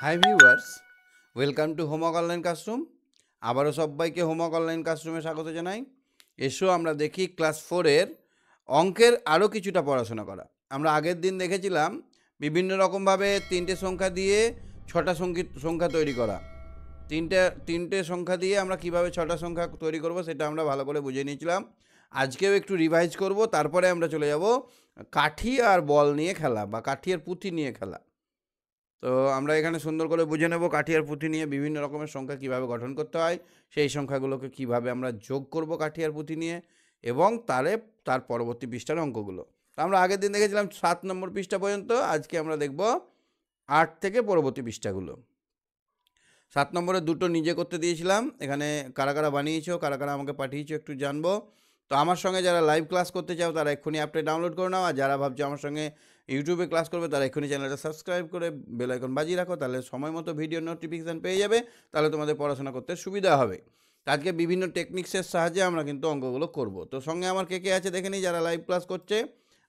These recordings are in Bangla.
Hi viewers, welcome to homework online classroom. আবারও সবাইকে হোমওয়ার্ক অনলাইন ক্লাসরুমে স্বাগত জানাই। এসো আমরা দেখি ক্লাস ফোরের অঙ্কের আরও কিছুটা পড়াশোনা করা। আমরা আগের দিন দেখেছিলাম বিভিন্ন রকমভাবে তিনটে সংখ্যা দিয়ে ছটা সংখ্যি- সংখ্যা তৈরি করা। তিনটে তিনটে সংখ্যা দিয়ে আমরা কীভাবে ছটা সংখ্যা তৈরি করব সেটা আমরা ভালো করে বুঝে নিয়েছিলাম। আজকেও একটু রিভাইজ করব, তারপরে আমরা চলে যাব কাঠি আর বল নিয়ে খেলা বা কাঠি আর পুঁথি নিয়ে খেলা। তো আমরা এখানে সুন্দর করে বুঝে নেব কাঠিয়ার পুঁথি নিয়ে বিভিন্ন রকমের সংখ্যা কীভাবে গঠন করতে হয়, সেই সংখ্যাগুলোকে কীভাবে আমরা যোগ করব কাঠিয়ার পুঁথি নিয়ে এবং তারে, তার পরবর্তী পৃষ্ঠার অঙ্কগুলো। তো আমরা আগের দিন দেখেছিলাম সাত নম্বর পৃষ্ঠা পর্যন্ত, আজকে আমরা দেখব আট থেকে পরবর্তী পৃষ্ঠাগুলো। সাত নম্বরে দুটো নিজে করতে দিয়েছিলাম, এখানে কারা কারা বানিয়েছো, কারা কারা আমাকে পাঠিয়েছো একটু জানব। তো আমার সঙ্গে যারা লাইভ ক্লাস করতে চাও তারা এক্ষুনি অ্যাপটা ডাউনলোড করে নাও, আর যারা ভাবছ আমার সঙ্গে ইউটিউবে ক্লাস করবে তারা এক্ষুনি চ্যানেলটা সাবস্ক্রাইব করে বেল আইকন বাজিয়ে রাখো তাহলে সময় মতো ভিডিও নোটিফিকেশান পেয়ে যাবে তাহলে তোমাদের পড়াশোনা করতে সুবিধা হবে। আজকে বিভিন্ন টেকনিক্সের সাহায্যে আমরা কিন্তু অঙ্কগুলো করব। তো সঙ্গে আমার কে কে আছে দেখে নিই যারা লাইভ ক্লাস করছে।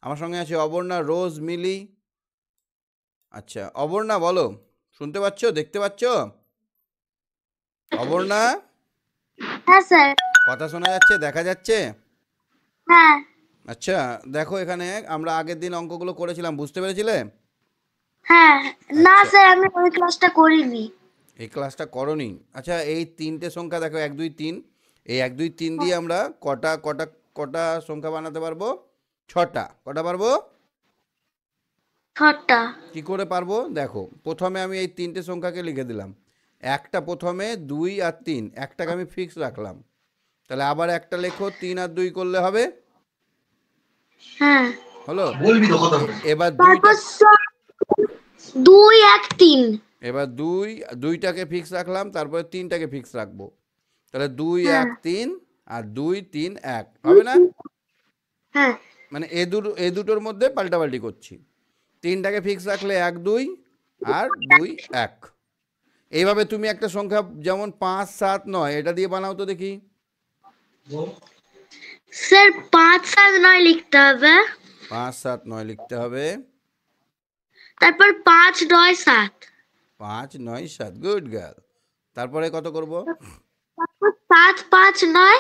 আমার সঙ্গে আছে অবর্ণা রোজ মিলি। আচ্ছা অবর্ণা বলো শুনতে পাচ্ছ দেখতে পাচ্ছ? অবর্ণা? হ্যাঁ স্যার। কথা শোনা যাচ্ছে দেখা যাচ্ছে? হ্যাঁ। আচ্ছা দেখো এখানে আমরা আগের দিন অঙ্কগুলো করেছিলাম বুঝতে পেরেছিলে? হ্যাঁ না আচ্ছা। স্যার আমি ওই ক্লাসটা করিনি। এই ক্লাসটা করনি। আচ্ছা এই তিনটে সংখ্যা দেখো এক দুই তিন। এই এক দুই তিন দিয়ে আমরা কটা কটা কটা সংখ্যা বানাতে পারব? ছটা। কটা পারব? ছটা। কি করে পারব? দেখো প্রথমে আমি এই তিনটে সংখ্যাকে লিখে দিলাম। একটা প্রথমে দুই আর তিন একটাকে আমি ফিক্স রাখলাম। তাহলে আবার একটা লেখো তিন আর দুই করলে হবে? হ্যাঁ। হলো? বলবি তো কথা। এবার দুই এক তিন। এবার দুই দুইটাকে ফিক্স রাখলাম তারপরে তিনটাকে ফিক্স রাখব। তাহলে দুই হ্যাঁ। এক তিন আর দুই তিন এক। হবে না? হ্যাঁ। মানে এ দুটো এ দুটোর মধ্যে পাল্টাপাল্টি করছি। তিনটাকে ফিক্স রাখলে এক দুই আর দুই এক। এইভাবে তুমি একটা সংখ্যা যেমন পাঁচ সাত নয় এটা দিয়ে বানাও তো দেখি। স্যার পাঁচ সাত নয় লিখতে হবে। পাঁচ সাত নয় লিখতে হবে। তারপর পাঁচ নয় সাত। পাঁচ নয় সাত গুড গার্ল। তারপরে কত করব? সাত পাঁচ নয়।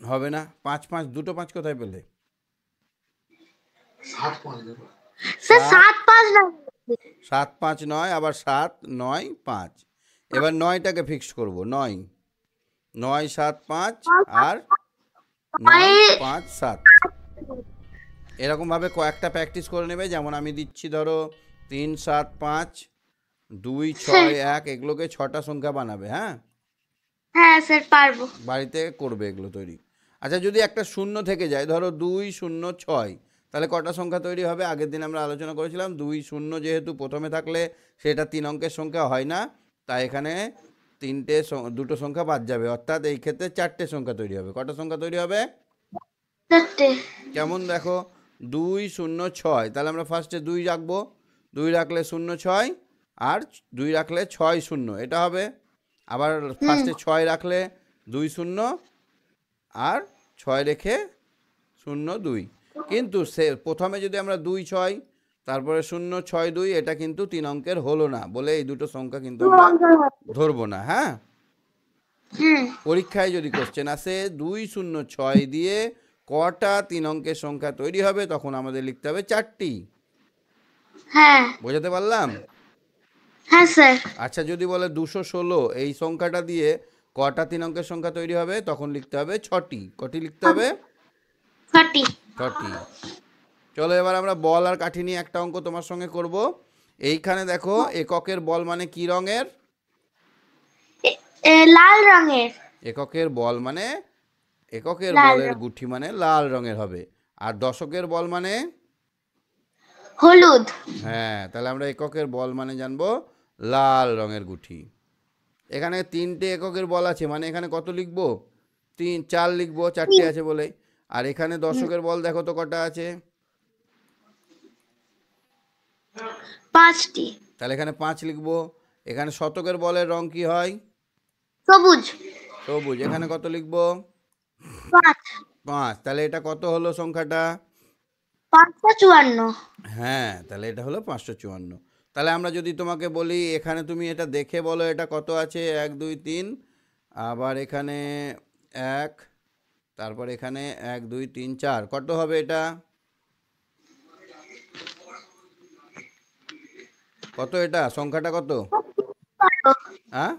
হবে না পাঁচ পাঁচ দুটো পাঁচ কোথায় পেলে? সাত পাঁচ সাত পাঁচ নয়। সাত পাঁচ নয় আবার সাত নয় পাঁচ। এবার নয়টাকে ফিক্সড করব নয়। নয় সাত পাঁচ আর পাঁচ সাত। এরকমভাবে কয়েকটা প্র্যাকটিস করে নেবে যেমন আমি দিচ্ছি ধরো তিন সাত পাঁচ দুই ছয় এক এগুলোকে ছটা সংখ্যা বানাবে হ্যাঁ? হ্যাঁ স্যার পারব। বাড়িতে করবে এগুলো তৈরি। আচ্ছা যদি একটা শূন্য থেকে যায় ধরো দুই শূন্য ছয় তাহলে কটা সংখ্যা তৈরি হবে? আগের দিন আমরা আলোচনা করেছিলাম দুই শূন্য যেহেতু প্রথমে থাকলে সেটা তিন অঙ্কের সংখ্যা হয় না তাই এখানে তিনটে দুটো সংখ্যা বাদ যাবে। অর্থাৎ এই ক্ষেত্রে চারটে সংখ্যা তৈরি হবে। কটা সংখ্যা তৈরি হবে? চারটে। কেমন দেখো? দুই শূন্য ছয়। তাহলে আমরা ফার্স্টে দুই রাখব। দুই রাখলে শূন্য ছয় আর দুই রাখলে ছয় শূন্য। এটা হবে? আবার ফার্স্টে ছয় রাখলে দুই শূন্য আর ছয় রেখে শূন্য দুই। কিন্তু সে প্রথমে যদি আমরা দুই ছয় তারপরে শূন্য ছয় দুই এটা কিন্তু তিন অঙ্কের হলো না বলে এই দুটো সংখ্যা কিন্তু আমরা ধরবো না হ্যাঁ? পরীক্ষায় যদি কোশ্চেন আসে দুই শূন্য ছয় দিয়ে কটা তিন অঙ্কের সংখ্যা তৈরি হবে তখন আমাদের লিখতে হবে চারটি। হ্যাঁ। বোঝাতে পারলাম? হ্যাঁ স্যার। আচ্ছা যদি বলে দুশো ষোলো এই সংখ্যাটা দিয়ে কটা তিন অঙ্কের সংখ্যা তৈরি হবে তখন লিখতে হবে ছটি। কটি লিখতে হবে? ছটি। ছটি। চলো এবার আমরা বল আর কাঠি নিয়ে একটা অঙ্ক তোমার সঙ্গে করব। এইখানে দেখো এককের বল মানে কি রঙের? লাল রঙের। এককের বল মানে এককের বলের। গুঠি মানে লাল রঙের হবে। আর দশকের বল মানে? হলুদ। হ্যাঁ তাহলে আমরা এককের বল মানে জানব লাল রঙের গুঠি। এখানে তিনটে এককের বল আছে মানে এখানে কত লিখব? তিন চার লিখব চারটে আছে বলে। আর এখানে দশকের বল দেখো তো কটা আছে? পাঁচটি। তাহলে এখানে পাঁচ লিখব। এখানে শতকের বলের রং কি হয়? সবুজ। সবুজ। এখানে কত লিখব? পাঁচ। পাঁচ। তাহলে এটা কত হলো সংখ্যাটা? পাঁচশো চুয়ান্ন। হ্যাঁ তাহলে এটা হলো পাঁচশো চুয়ান্ন। তাহলে আমরা যদি তোমাকে বলি এখানে তুমি এটা দেখে বলো এটা কত আছে? এক দুই তিন। আবার এখানে এক তারপর এখানে এক দুই তিন চার। কত হবে এটা? কত এটা? সংখ্যাটা কত? হ্যাঁ?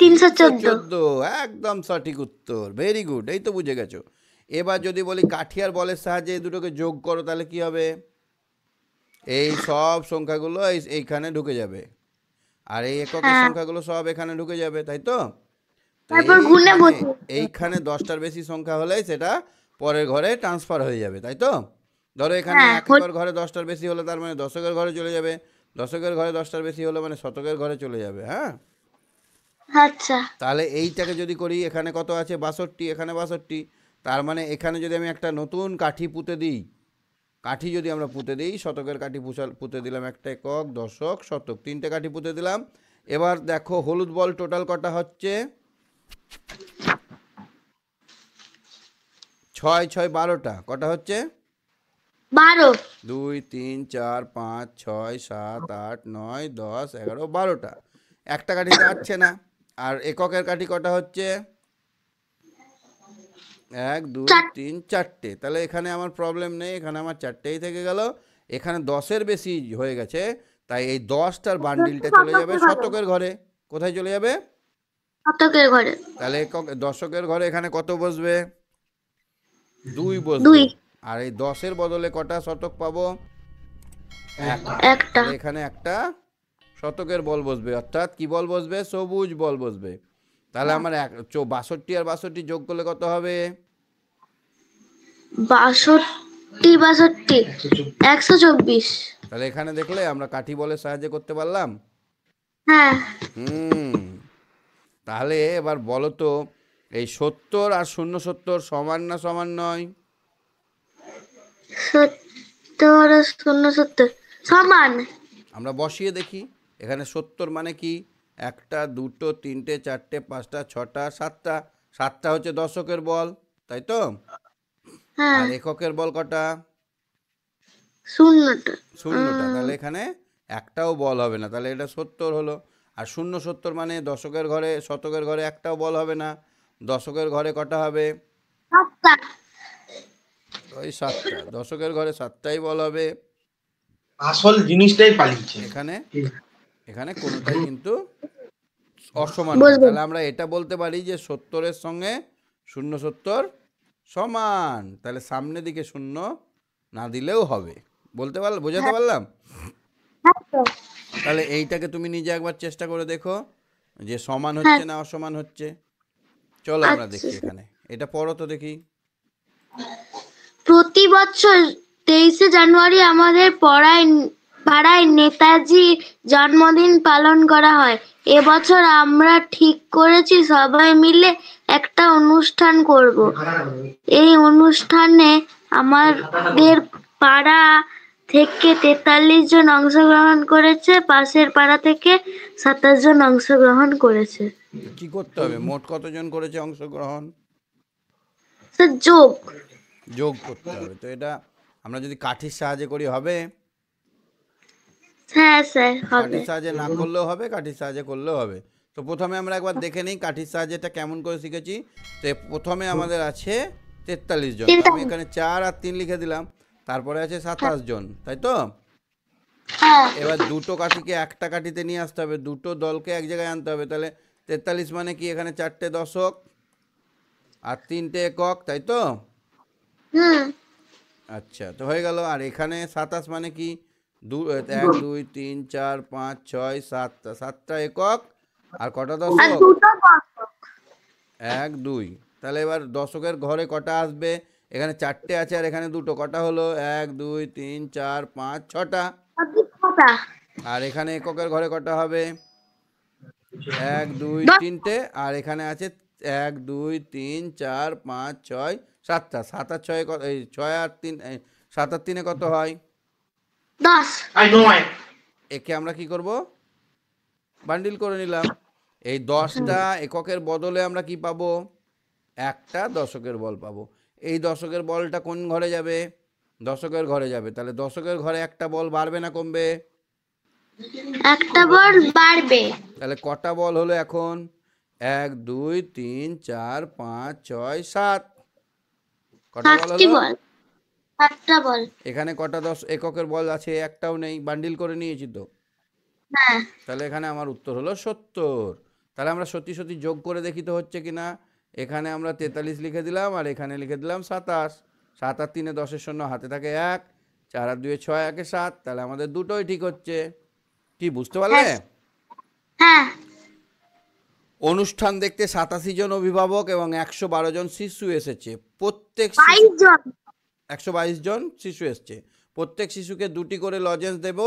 তিনশো চোদ্দ। একদম সঠিক উত্তর। ভেরি গুড এই তো বুঝে গেছো। এবার যদি বলি কাঠিয়ার বলের সাহায্যে এই দুটোকে যোগ করো তাহলে কি হবে? এই সব সংখ্যাগুলো এই- এইখানে ঢুকে যাবে। আর এই এককের হ্যাঁ। সংখ্যাগুলো সব এখানে ঢুকে যাবে তাই তো? এইখানে- দশটার বেশি সংখ্যা হলে সেটা পরের ঘরে ট্রান্সফার হয়ে যাবে তাই তো? ধরো এখানে হ্যাঁ, একর ঘরে দশটার বেশি হলে তার মানে দশকের ঘরে চলে যাবে। দশকের ঘরে দশটার বেশি হলে মানে শতকের ঘরে চলে যাবে হ্যাঁ? আচ্ছা। তাহলে এইটাকে যদি করি এখানে কত আছে? বাষট্টি এখানে বাষট্টি। তার মানে এখানে যদি আমি একটা নতুন কাঠি পুঁতে দিই কাঠি যদি আমরা পুঁতে দিই শতকের কাঠি পুষা পুঁতে দিলাম একটা একক দশক শতক তিনটে কাঠি পুঁতে দিলাম। এবার দেখো হলুদ বল টোটাল কটা হচ্ছে? ছয় ছয় বারোটা কটা হচ্ছে? বারো। দুই তিন চার পাঁচ ছয় সাত আট নয় দশ এগারো বারোটা। একটা কাঠি যাচ্ছে না। আর এককের কাঠি কটা হচ্ছে? এক দুই তিন চারটে। তাহলে এখানে আমার প্রবলেম নেই। এখানে আমার চারটেই থেকে গেল। এখানে দশের বেশি হয়ে গেছে। তাই এই দশটার বান্ডিলটা চলে যাবে শতকের ঘরে। কোথায় চলে যাবে? শতকের ঘরে। তাহলে একক দশকের ঘরে এখানে কত বসবে? দুই বসবে। আর এই দশের বদলে কটা শতক পাবো? একটা। এখানে একটা শতকের বল বসবে অর্থাৎ কি বল বসবে? সবুজ বল বসবে। তাহলে আমার এক চো- বাষট্টি আর বাষট্টি যোগ করলে কত হবে? বাষট্টি বাষট্টি। একশো চব্বিশ। তাহলে এখানে দেখলে আমরা কাঠি বলের সাহায্যে করতে পারলাম? হ্যাঁ। হুম। তাহলে এবার বলো তো এই সত্তর আর শূন্য সত্তর সমান না সমান নয়? সত্তর শূন্য সত্তর। সমান আমরা বসিয়ে দেখি। এখানে সত্তর মানে কি? একটা দুটো তিনটে চারটে পাঁচটা ছটা সাতটা। সাতটা হচ্ছে দশকের বল তাই তো? হ্যাঁ। আর এককের বল কটা? শূন্যটা। শূন্যটা। তাহলে এখানে একটাও বল হবে না। তাহলে এটা সত্তর হলো। আর শূন্য সত্তর মানে দশকের ঘরে শতকের ঘরে একটাও বল হবে না। দশকের ঘরে কটা হবে? সাতটা। ওই সাতটা। দশকের ঘরে সাতটাই বল হবে। আসল জিনিসটাই পালিয়েছে। এখানে? এখানে কোনোটাই কিন্তু অসমান তাহলে আমরা এটা বলতে পারি যে সত্তরের সঙ্গে শূন্য সত্তর সমান। তাহলে সামনে দিকে শূন্য না দিলেও হবে। বলতে পারলাম বোঝাতে পারলাম? হ্যাঁ তাহলে এইটাকে তুমি নিজে একবার চেষ্টা করে দেখো যে সমান হচ্ছে না অসমান হচ্ছে। চলো আমরা দেখি এখানে। এটা পড়ো তো দেখি। প্রতি বছর তেইশে জানুয়ারি আমাদের পড়ায় পাড়ায় নেতাজি জন্মদিন পালন করা হয়। এবছর আমরা ঠিক করেছি সবাই মিলে একটা অনুষ্ঠান করব। এই অনুষ্ঠানে আমাদের পাড়া থেকে তেতাল্লিশ জন অংশগ্রহণ করেছে পাশের পাড়া থেকে সাতাশ জন অংশগ্রহণ করেছে। কি করতে হবে? মোট কতজন করেছে অংশগ্রহণ? স্যার যোগ। যোগ করতে হবে। তো এটা আমরা যদি কাঠির সাহায্যে করি হবে? হ্যাঁ স্যার হবে। কাঠির সাহায্যে না করলেও হবে কাঠির সাহায্যে করলেও হবে। তো প্রথমে আমরা একবার দেখে নিই কাঠির সাহায্যে এটা কেমন করে শিখেছি। তো প্রথমে আমাদের আছে তেতাল্লিশ জন। আমি এখানে চার আর তিন লিখে দিলাম। তারপরে আছে সাতাশ জন তাই তো? হ্যাঁ। এবার দুটো কাঠিকে একটা কাঠিতে নিয়ে আসতে হবে। দুটো দলকে এক জায়গায় আনতে হবে। তাহলে তেতাল্লিশ মানে কি? এখানে চারটে দশক আর তিনটে একক তাই তো? আচ্ছা তো হয়ে গেল। আর এখানে সাতাশ মানে কি? দু এক দুই তিন চার পাঁচ ছয় সাতটা সাতটা একক? আর কটা দশক? এক দুই। তাহলে এবার দশকের ঘরে কটা আসবে? এখানে চারটে আছে আর এখানে দুটো। কটা হলো? এক দুই তিন চার পাঁচ ছটা। আর এখানে এককের ঘরে কটা হবে? এক দুই তিনটে। আর এখানে আছে এক দুই তিন চার পাঁচ ছয় সাতটা সাত আর ছয় কত এই ছয় আর তিন সাত আর তিনে কত হয়? দশ। আই একে আমরা কি করব? বান্ডিল করে নিলাম। এই দশটা এককের বদলে আমরা কি পাবো? একটা দশকের বল পাবো। এই দশকের বলটা কোন ঘরে যাবে? দশকের ঘরে যাবে। তাহলে দশকের ঘরে একটা বল বাড়বে না কমবে? একটা বল বাড়বে। তাহলে কটা বল হলো এখন? এক দুই তিন চার পাঁচ ছয় সাত। কটা বল সাতটি হলো? বল সাতটা বল। এখানে কটা দশ এককের বল আছে একটাও নেই বান্ডিল করে নিয়েছি তো। হ্যাঁ। তাহলে এখানে আমার উত্তর হলো সত্তর। তাহলে আমরা সত্যি সত্যি যোগ করে দেখি তো হচ্ছে কি না এখানে আমরা তেতাল্লিশ লিখে দিলাম আর এখানে লিখে দিলাম সাতাশ। সাত আর তিনে দশের শূন্য হাতে থাকে এক। চার আর দুয়ে ছয় একে সাত। তাহলে আমাদের দুটোই ঠিক হচ্ছে। কি বুঝতে পারলে? হ্যাঁ। অনুষ্ঠান দেখতে সাতাশি জন অভিভাবক এবং একশো বারো জন শিশু এসেছে। প্রত্যেক একশো বাইশ জন শিশু এসছে। প্রত্যেক শিশুকে দুটি করে লজেন্স দেব।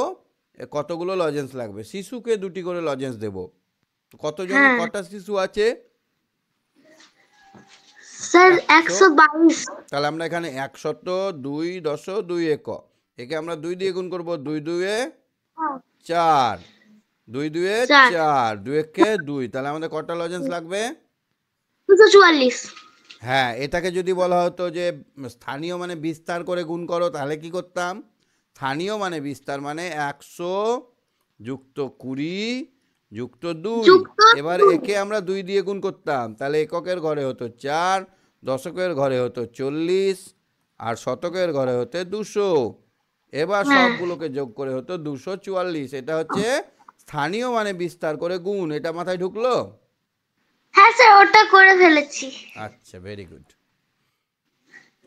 কতগুলো লজেন্স লাগবে? শিশুকে দুটি করে লজেন্স দেব। কতজন হ্যাঁ। কটা শিশু আছে? স্যার একশো বাইশ। তাহলে আমরা এখানে একশত দুই দশ দুই এক একে আমরা দুই দিয়ে গুণ করব দুই দুয়ে চার। দুই দুয়ে চার। দুই একে দুই। তাহলে আমাদের কটা লজেন্স লাগবে? চুয়াল্লিশ। হ্যাঁ এটাকে যদি বলা হতো যে স্থানীয় মানে বিস্তার করে গুণ করো তাহলে কি করতাম? স্থানীয় মানে বিস্তার মানে একশো যুক্ত কুড়ি যুক্ত দুই। এবার একে আমরা দুই দিয়ে গুণ করতাম। তাহলে এককের ঘরে হতো চার দশকের ঘরে হতো চল্লিশ আর শতকের ঘরে হতে দুশো। এবার হ্যাঁ। সবগুলোকে যোগ করে হতো দুশো চুয়াল্লিশ। এটা হচ্ছে স্থানীয় মানে বিস্তার করে গুণ এটা মাথায় ঢুকলো? হ্যাঁ স্যার ওটা করে ফেলেছি। আচ্ছা ভেরি গুড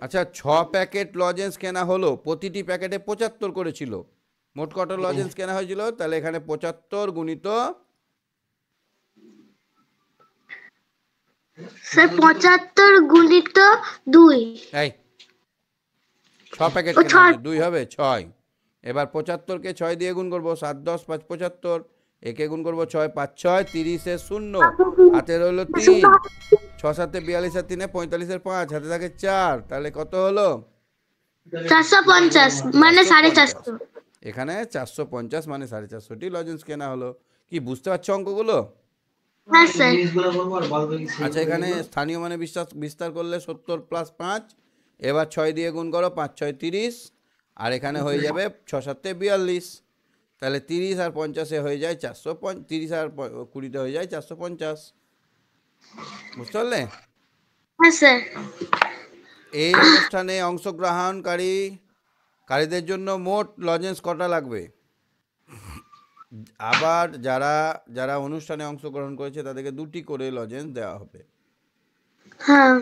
আচ্ছা ছ প্যাকেট লজেন্স কেনা হলো প্রতিটি প্যাকেটে পঁচাত্তর করেছিল। মোট কত লজেন্স কেনা হয়েছিল? তাহলে এখানে পঁচাত্তর গুণিত পঁচাত্তর গুণিত দুই। এই ছ প্যাকেট। দুই হবে? ছয়। এবার পঁচাত্তরকে ছয় দিয়ে গুণ করব সাত দশ পাঁচ পঁচাত্তর। একে গুণ করব ছয় পাঁচ ছয় তিরিশে শূন্য। হাতে রইল তিন। ছ সাতে বিয়াল্লিশের তিনে পঁয়তাল্লিশের পাঁচ হাতে থাকে চার। তাহলে কত হলো? চারশো পঞ্চাশ মানে সাড়ে চারশো। এখানে চারশো পঞ্চাশ মানে সাড়ে চারশোটি লজেন্স কেনা হলো। কি বুঝতে পারছ অঙ্কগুলো? হ্যাঁ আর আচ্ছা এখানে স্থানীয় মানে বিশ্বাস বিস্তার করলে সত্তর প্লাস পাঁচ। এবার ছয় দিয়ে গুণ করো পাঁচ ছয় তিরিশ। আর এখানে হয়ে যাবে ছ সাতে বিয়াল্লিশ। তাহলে তিরিশ আর পঞ্চাশে হয়ে যায় চারশো তিরিশ আর কুড়িতে হয়ে যায় চারশো পঞ্চাশ। বুঝতে পারলে? হ্যাঁ এই অনুষ্ঠানে অংশগ্রহণকারী কারীদের জন্য মোট লজেন্স কটা লাগবে? আবার যারা যারা অনুষ্ঠানে অংশগ্রহণ করেছে তাদেরকে দুটি করে লজেন্স দেওয়া হবে। হ্যাঁ।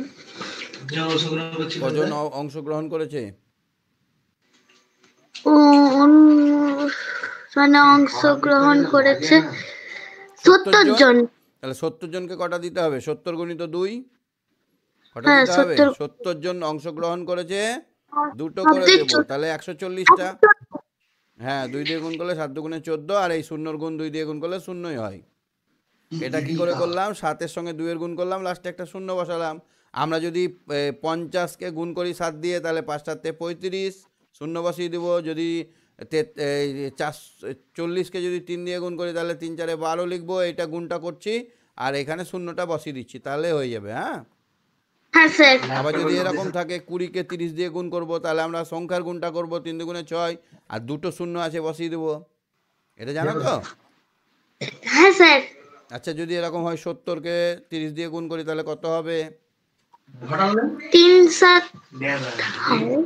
কজন অংশগ্রহণ করেছে? মানে অংশগ্রহণ করেছে সত্তর জন? তাহলে সত্তর জনকে কটা দিতে হবে? সত্তর গুণিত দুই? কটা হ্যাঁ, দিতে হবে? 70 সত্তর জন অংশগ্রহণ করেছে দুটো করে দেবো। তাহলে একশো চল্লিশটা। হ্যাঁ দুই দিয়ে গুণ করলে সাত দুগুণে চোদ্দ আর এই শূন্যর গুণ দুই দিয়ে গুণ করলে শূন্যই হয়। এটা কি করে করলাম? সাতের সঙ্গে দুইয়ের গুণ করলাম লাস্টে একটা শূন্য বসালাম। আমরা যদি পঞ্চাশকে গুণ করি সাত দিয়ে তাহলে পাঁচটাতে পঁয়ত্রিশ। শূন্য বসিয়ে দেবো যদি চার চল্লিশকে যদি তিন দিয়ে গুণ করি তাহলে তিন চারে বারো লিখব এটা গুণটা করছি আর এখানে শূন্যটা বসিয়ে দিচ্ছি তাহলে হয়ে যাবে হ্যাঁ? হ্যাঁ স্যার। আবার যদি এরকম থাকে কুড়িকে তিরিশ দিয়ে গুণ করব তাহলে আমরা সংখ্যার গুণটা করব তিন দুগুণে ছয় আর দুটো শূন্য আছে বসিয়ে দেবো। এটা জানো তো? হ্যাঁ স্যার। আচ্ছা যদি এরকম হয় সত্তরকে তিরিশ দিয়ে গুণ করি তাহলে কত হবে? তিন সাত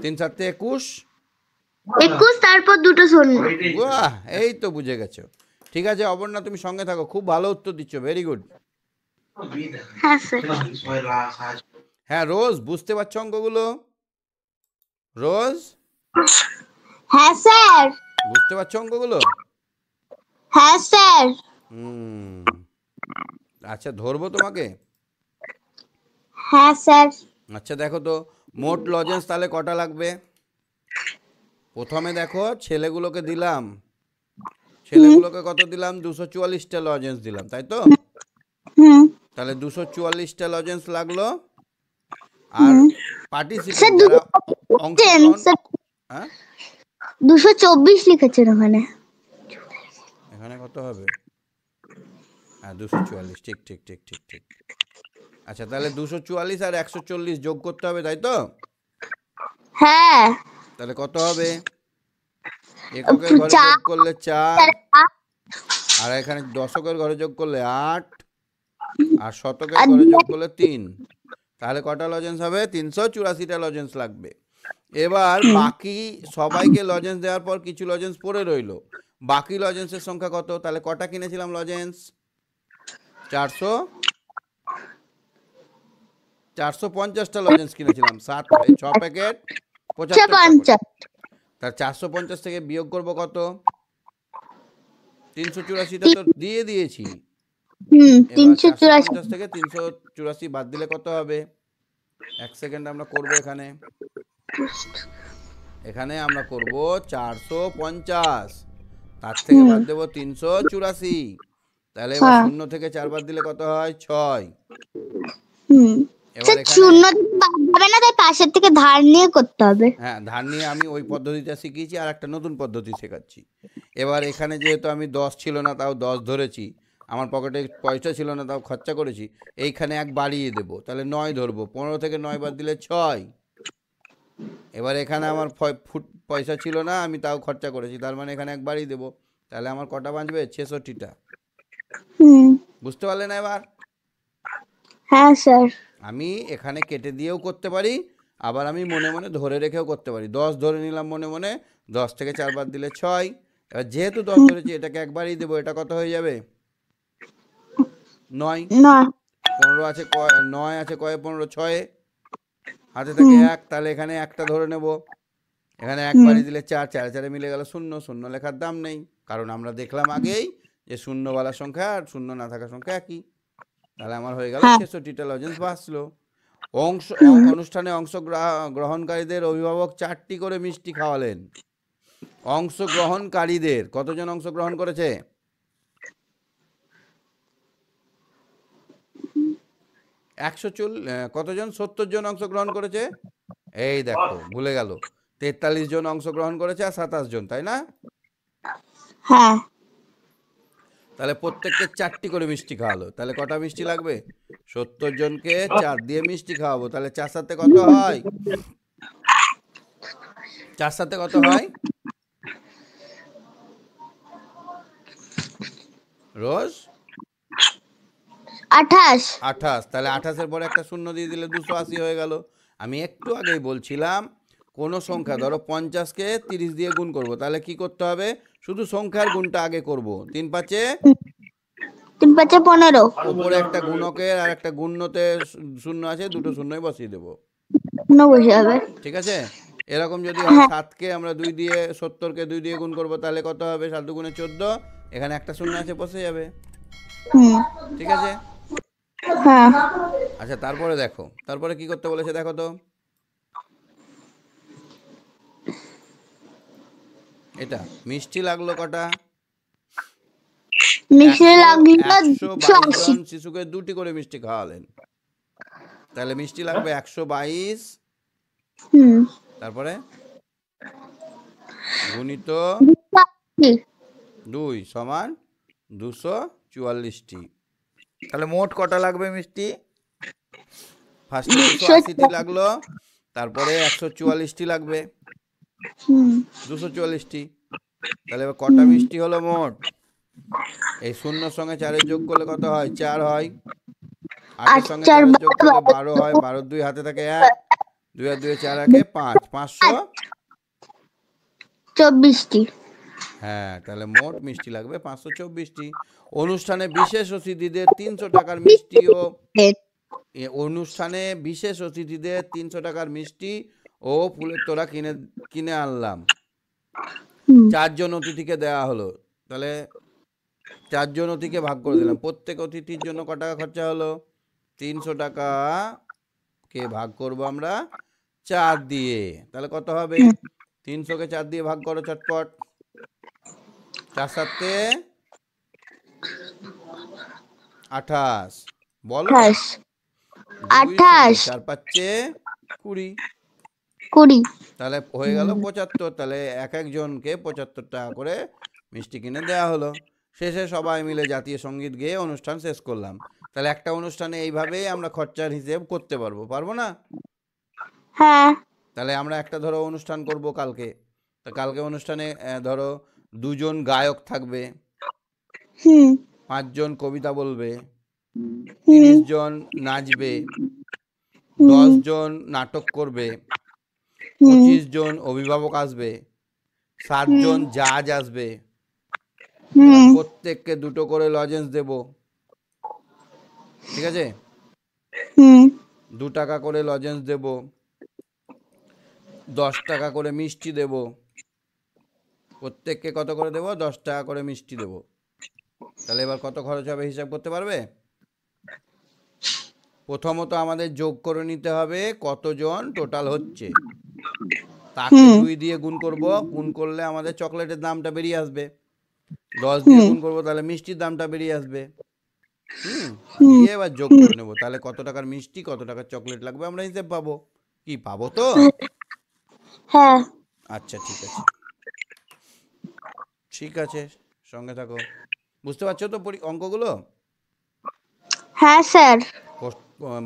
তিন সাতে একুশ? একুশ তারপর দুটো শূন্য। বাহ এই তো বুঝে গেছো। ঠিক আছে অবর্ণা তুমি সঙ্গে থাকো। খুব ভালো উত্তর দিচ্ছ ভেরি গুড হ্যাঁ হ্যাঁ রোজ বুঝতে পারছ অঙ্কগুলো? রোজ? হ্যাঁ স্যার বুঝতে পারছ অঙ্কগুলো? হ্যাঁ স্যার হুম। আচ্ছা ধরবো তোমাকে? হ্যাঁ স্যার আচ্ছা দেখো তো মোট লজেন্স তাহলে কটা লাগবে? প্রথমে দেখো ছেলেগুলোকে দিলাম। ছেলেগুলোকে কত দিলাম? দুশো চুয়াল্লিশটা লজেন্স দিলাম তাই তো? তাহলে দুশো চুয়াল্লিশটা লজেন্স লাগল। আর পার্টিসিপেন্ট হ্যাঁ? দুশো চব্বিশ লিখেছেন ওখানে। এখানে কত হবে? হ্যাঁ দুশো চুয়াল্লিশ ঠিক ঠিক ঠিক ঠিক ঠিক। আচ্ছা তাহলে দুশো চুয়াল্লিশ আর একশো চল্লিশ যোগ করতে হবে তাই তো? হ্যাঁ। তাহলে কত হবে? এককের ঘরে যোগ করলে চার। আর এখানে দশকের ঘরে যোগ করলে আট। আর শতকের ঘরে যোগ করলে তিন। তাহলে কটা লজেন্স হবে? তিনশো চুরাশিটা লজেন্স লাগবে। এবার বাকি সবাইকে লজেন্স দেওয়ার পর কিছু লজেন্স পড়ে রইল। বাকি লজেন্সের সংখ্যা কত? তাহলে কটা কিনেছিলাম লজেন্স চারশো? চারশো পঞ্চাশটা লজেন্স কিনেছিলাম। সাত ছ প্যাকেট তার চারশো পঞ্চাশ থেকে বিয়োগ করব কত? তিনশো চুরাশিটা তো দিয়ে দিয়েছি। তিনশো চুরাশি থেকে তিনশো চুরাশি বাদ দিলে কত হবে? এক সেকেন্ড আমরা করব এখানে। এখানে আমরা করব চারশো পঞ্চাশ। তার থেকে বাদ দেবো তিনশো চুরাশি। তাহলে হ্যাঁ। শূন্য থেকে চার বাদ দিলে কত হয়? ছয়। হুম। এবার স্যার এখানে শূন্য থেকে বাদ যাবে না তাই পাশের থেকে ধার নিয়ে করতে হবে। হ্যাঁ ধার নিয়ে আমি ওই পদ্ধতিটা শিখিয়েছি আর একটা নতুন পদ্ধতি শেখাচ্ছি। এবার এখানে যেহেতু আমি দশ ছিল না তাও দশ ধরেছি। আমার পকেটে পয়সা ছিল না তাও খরচা করেছি। এইখানে এক বাড়িয়ে দেবো তাহলে নয় ধরবো। পনেরো থেকে নয় বাদ দিলে ছয়। এবার এখানে আমার ফুট পয়সা ছিল না আমি তাও খরচা করেছি। তার মানে এখানে এক বাড়িয়ে দেবো। তাহলে আমার কটা বাঁচবে? ছেষট্টিটা। বুঝতে পারলেন এবার? হ্যাঁ স্যার। আমি এখানে কেটে দিয়েও করতে পারি আবার আমি মনে মনে ধরে রেখেও করতে পারি। দশ ধরে নিলাম মনে মনে দশ থেকে চারবার দিলে ছয়। এবার যেহেতু দশ ধরেছি এটাকে একবারই দেবো এটা কত হয়ে যাবে? নয়। পনেরো আছে কয় নয় আছে কয়ে পনেরো ছয়ে। হাতে থাকে এক তাহলে এখানে একটা ধরে নেব। এখানে একবারই দিলে চার চারে চারে মিলে গেল শূন্য শূন্য লেখার দাম নেই। কারণ আমরা দেখলাম আগেই যে শূন্যওয়ালা সংখ্যা আর শূন্য না থাকার সংখ্যা একই। তাহলে আমার হয়ে গেল হ্যাঁ। ছেষট্টিটা লজেন্স বাঁচলো। অংশ অনুষ্ঠানে অংশগ্রহণকারীদের অভিভাবক চারটি করে মিষ্টি খাওয়ালেন। অংশগ্রহণকারীদের কতজন অংশগ্রহণ করেছে? একশো চুল কতজন? সত্তর জন অংশগ্রহণ করেছে? এই দেখো ভুলে গেল। তেতাল্লিশ জন অংশগ্রহণ করেছে আর সাতাশ জন তাই না? হ্যাঁ। তাহলে প্রত্যেককে চারটি করে মিষ্টি খাওয়ালো। তাহলে কটা মিষ্টি লাগবে? সত্তর জনকে চার দিয়ে মিষ্টি খাওয়াবো। তাহলে চার সাথে কত হয়? চার সাথে কত হয়? রোজ? আঠাশ। আঠাশ। তাহলে আঠাশের পরে একটা শূন্য দিয়ে দিলে দুশো আশি হয়ে গেল। আমি একটু আগেই বলছিলাম কোনো সংখ্যা ধরো পঞ্চাশকে তিরিশ দিয়ে গুণ করব তাহলে কি করতে হবে? শুধু সংখ্যার গুণটা আগে করব। তিন পাঁচে? তিন পাঁচে পনেরো। উপরে একটা গুণকের আর একটা গুণ্যতে শূন্য আছে দুটো শূন্যই বসিয়ে দেবো। ঠিক আছে? এরকম যদি সাতকে আমরা দুই দিয়ে সত্তরকে দুই দিয়ে গুণ করব তাহলে কত হবে? সাত দুগুণে চোদ্দ। এখানে একটা শূন্য আছে বসে যাবে। ঠিক আছে? হ্যাঁ। আচ্ছা তারপরে দেখো। তারপরে কি করতে বলেছে দেখো তো? এটা মিষ্টি লাগল কটা? একশো- লাগল শিশুকে দুটি করে মিষ্টি খাওয়ালেন। তাহলে মিষ্টি লাগবে একশো বাইশ। হুম। তারপরে? গুণিত দুই সমান দুশো চুয়াল্লিশটি। তাহলে মোট কটা লাগবে মিষ্টি? ফার্স্টে দুশো আশিটি লাগল তারপরে একশো চুয়াল্লিশটি লাগবে। দুশো তাহলে এবার কটা মিষ্টি হলো মোট? এই শূন্যর সঙ্গে চারের যোগ করলে কত হয়? চার হয়। আটের সঙ্গে চারের যোগ করলে বারো। হয়। বারো দুই হাতে থাকে এক দুই আর দুই চার একে পাঁচ। পাঁচশো? চব্বিশটি। হ্যাঁ তাহলে মোট মিষ্টি লাগবে পাঁচশো চব্বিশটি। অনুষ্ঠানে বিশেষ অতিথিদের তিনশো টাকার মিষ্টি ও অনুষ্ঠানে বিশেষ অতিথিদের তিনশো টাকার মিষ্টি ও ফুলের তোড়া কিনে কিনে আনলাম। চারজন অতিথিকে দেওয়া হলো। তাহলে চারজন অতিথিকে ভাগ করে দিলাম। প্রত্যেক অতিথির জন্য ক টাকা খরচা হলো? তিনশো টাকা কে ভাগ করব আমরা? চার দিয়ে। তাহলে কত হবে? তিনশোকে চার দিয়ে ভাগ করো চটপট। চার সাতে আঠাশ। বলো আঠাশ। চার পাচ্ছে কুড়ি। কুড়ি তাহলে হয়ে গেল পঁচাত্তর তাহলে এক একজনকে পঁচাত্তর টাকা করে মিষ্টি কিনে দেওয়া হলো। শেষে সবাই মিলে জাতীয় সংগীত গেয়ে অনুষ্ঠান শেষ করলাম। তাহলে একটা অনুষ্ঠানে এইভাবেই আমরা খরচার হিসেব করতে পারব পারব না? হ্যাঁ। তাহলে আমরা একটা ধরো অনুষ্ঠান করব কালকে। তা কালকে অনুষ্ঠানে ধরো দুজন গায়ক থাকবে। হুম। পাঁচজন কবিতা বলবে। তিরিশ জন নাচবে। দশ জন নাটক করবে। পঁচিশ জন অভিভাবক আসবে সাতজন জাজ আসবে প্রত্যেককে দুটো করে লজেন্স দেব। ঠিক আছে? দু টাকা করে লজেন্স দেব দশ টাকা করে মিষ্টি দেব প্রত্যেককে কত করে দেব? দশ টাকা করে মিষ্টি দেব। তাহলে এবার কত খরচ হবে হিসাব করতে পারবে? প্রথমত আমাদের যোগ করে নিতে হবে কতজন টোটাল হচ্ছে? তাকে দুই দিয়ে গুণ করব গুণ করলে আমাদের চকলেটের দামটা বেরিয়ে আসবে। দশ দিয়ে গুণ করব তাহলে মিষ্টির দামটা বেরিয়ে আসবে। দিয়ে এবার যোগ করে নেব তাহলে কত টাকার মিষ্টি কত টাকার চকলেট লাগবে আমরা হিসেব পাবো। কি পাবো তো? হ্যাঁ। আচ্ছা ঠিক আছে। ঠিক আছে সঙ্গে থাকো। বুঝতে পারছ তো অঙ্কগুলো? হ্যাঁ স্যার।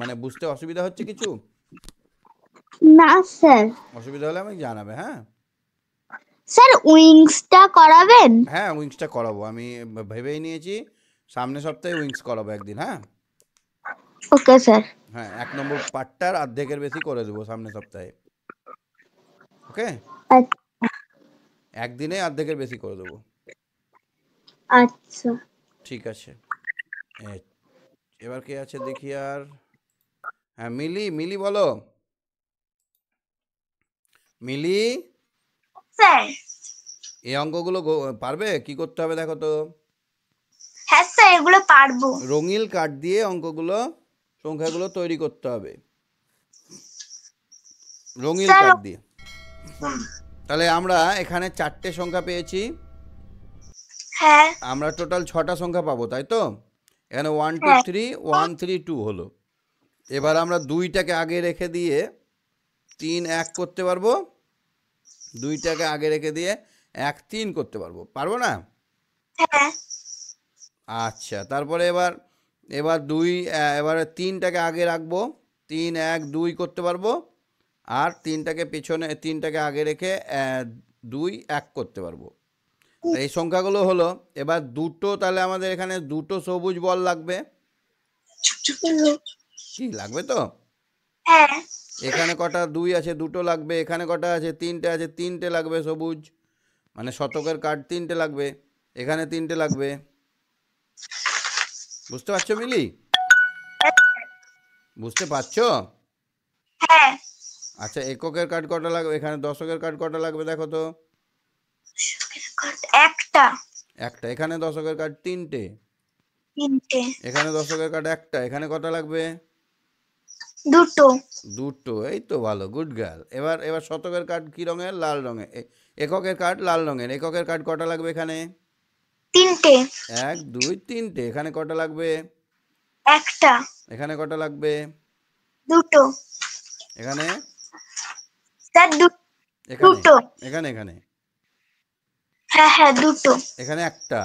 মানে বুঝতে অসুবিধা হচ্ছে কিছু? না স্যার। অসুবিধা হলে আমাকে জানাবে হ্যাঁ? স্যার উইংসটা করাবেন? হ্যাঁ উইংসটা করাবো। আমি ভেবেই নিয়েছি সামনের সপ্তাহে উইংস করাবো একদিন হ্যাঁ? Okay sir. হ্যাঁ এক নম্বর পার্টটার অর্ধেকের বেশি করে দেবো সামনের সপ্তাহে। ওকে? একদিনে অর্ধেকের বেশি করে দেবো। আচ্ছা। ঠিক আছে। এবার কে আছে দেখি আর? হ্যাঁ মিলি মিলি বলো। মিলি? স্যার। এই অঙ্কগুলো পারবে? কি করতে হবে দেখো তো। হ্যাঁ স্যার এগুলো পারব। রঙিল কাঠ দিয়ে অঙ্কগুলো সংখ্যাগুলো তৈরি করতে হবে। রঙিল কাঠ দিয়ে। তাহলে আমরা এখানে চারটে সংখ্যা পেয়েছি। হ্যাঁ। আমরা টোটাল ছটা সংখ্যা পাবো তাই তো? এখানে one two. Three one three two হলো। এবার আমরা দুইটাকে আগে রেখে দিয়ে তিন এক করতে পারব। দুইটাকে আগে রেখে দিয়ে এক তিন করতে পারব। পারব না? হ্যাঁ। আচ্ছা তারপরে এবার এবার দুই এবারে তিনটাকে আগে রাখব। তিন এক দুই করতে পারব। আর তিনটাকে পেছনে তিনটাকে আগে রেখে দুই এক করতে পারব। এই সংখ্যাগুলো হলো এবার দুটো তাহলে আমাদের এখানে দুটো সবুজ বল লাগবে। কি লাগবে তো? হ্যাঁ। এখানে কটা দুই আছে দুটো লাগবে এখানে কটা আছে তিনটে আছে তিনটে লাগবে সবুজ। মানে শতকের কার্ড তিনটে লাগবে এখানে তিনটে লাগবে। বুঝতে পারছ মিলি? বুঝতে পারছ? হ্যাঁ। আচ্ছা এককের কার্ড কটা লাগবে এখানে দশকের কার্ড কটা লাগবে দেখো তো। একটা। একটা এখানে দশকের কার্ড তিনটে। তিনটে। এখানে দশকের কার্ড একটা এখানে কটা লাগবে? দুটো। দুটো এই তো ভালো গুড গার্ল এবার এবার শতকের কার্ড কি রঙের? লাল রঙের। এককের কার্ড লাল রঙের। এককের কার্ড কটা লাগবে এখানে? তিনটে। এক দুই তিনটে। এখানে কটা লাগবে? একটা। এখানে কটা লাগবে? দুটো। এখানে? স্যার দুটো। এখানে এখানে। হ্যাঁ হ্যাঁ দুটো। এখানে একটা।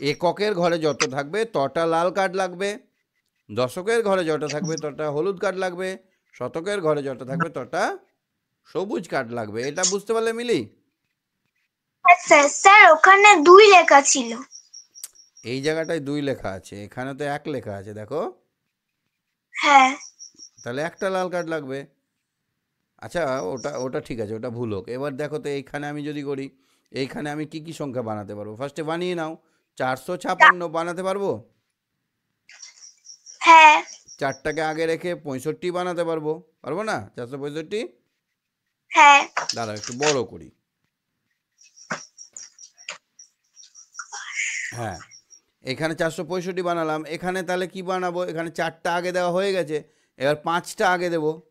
এককের ঘরে যত থাকবে তটা লাল কার্ড লাগবে। দশকের ঘরে যত থাকবে তটা হলুদ কার্ড লাগবে। শতকের ঘরে যত থাকবে তটা সবুজ কার্ড লাগবে। এটা বুঝতে পারলে মিলি? হ্যাঁ স্যার। স্যার ওখানে দুই লেখা ছিল। এই জায়গাটায় দুই লেখা আছে। এখানে তো এক লেখা আছে দেখো। হ্যাঁ। তাহলে একটা লাল কার্ড লাগবে। আচ্ছা ওটা ওটা ঠিক আছে ওটা ভুল হোক। এবার দেখো তো এইখানে আমি যদি করি এইখানে আমি কি কি সংখ্যা বানাতে পারব? ফার্স্টে বানিয়ে নাও। চারশো ছাপান্ন বানাতে পারব? হ্যাঁ। চারটাকে আগে রেখে পঁয়ষট্টি বানাতে পারব। পারব না? চারশো পঁয়ষট্টি? হ্যাঁ। দাঁড়া একটু বড় করি। হ্যাঁ। এখানে চারশো পঁয়ষট্টি বানালাম। এখানে তাহলে কি বানাবো? এখানে চারটা আগে দেওয়া হয়ে গেছে। এবার পাঁচটা আগে দেবো।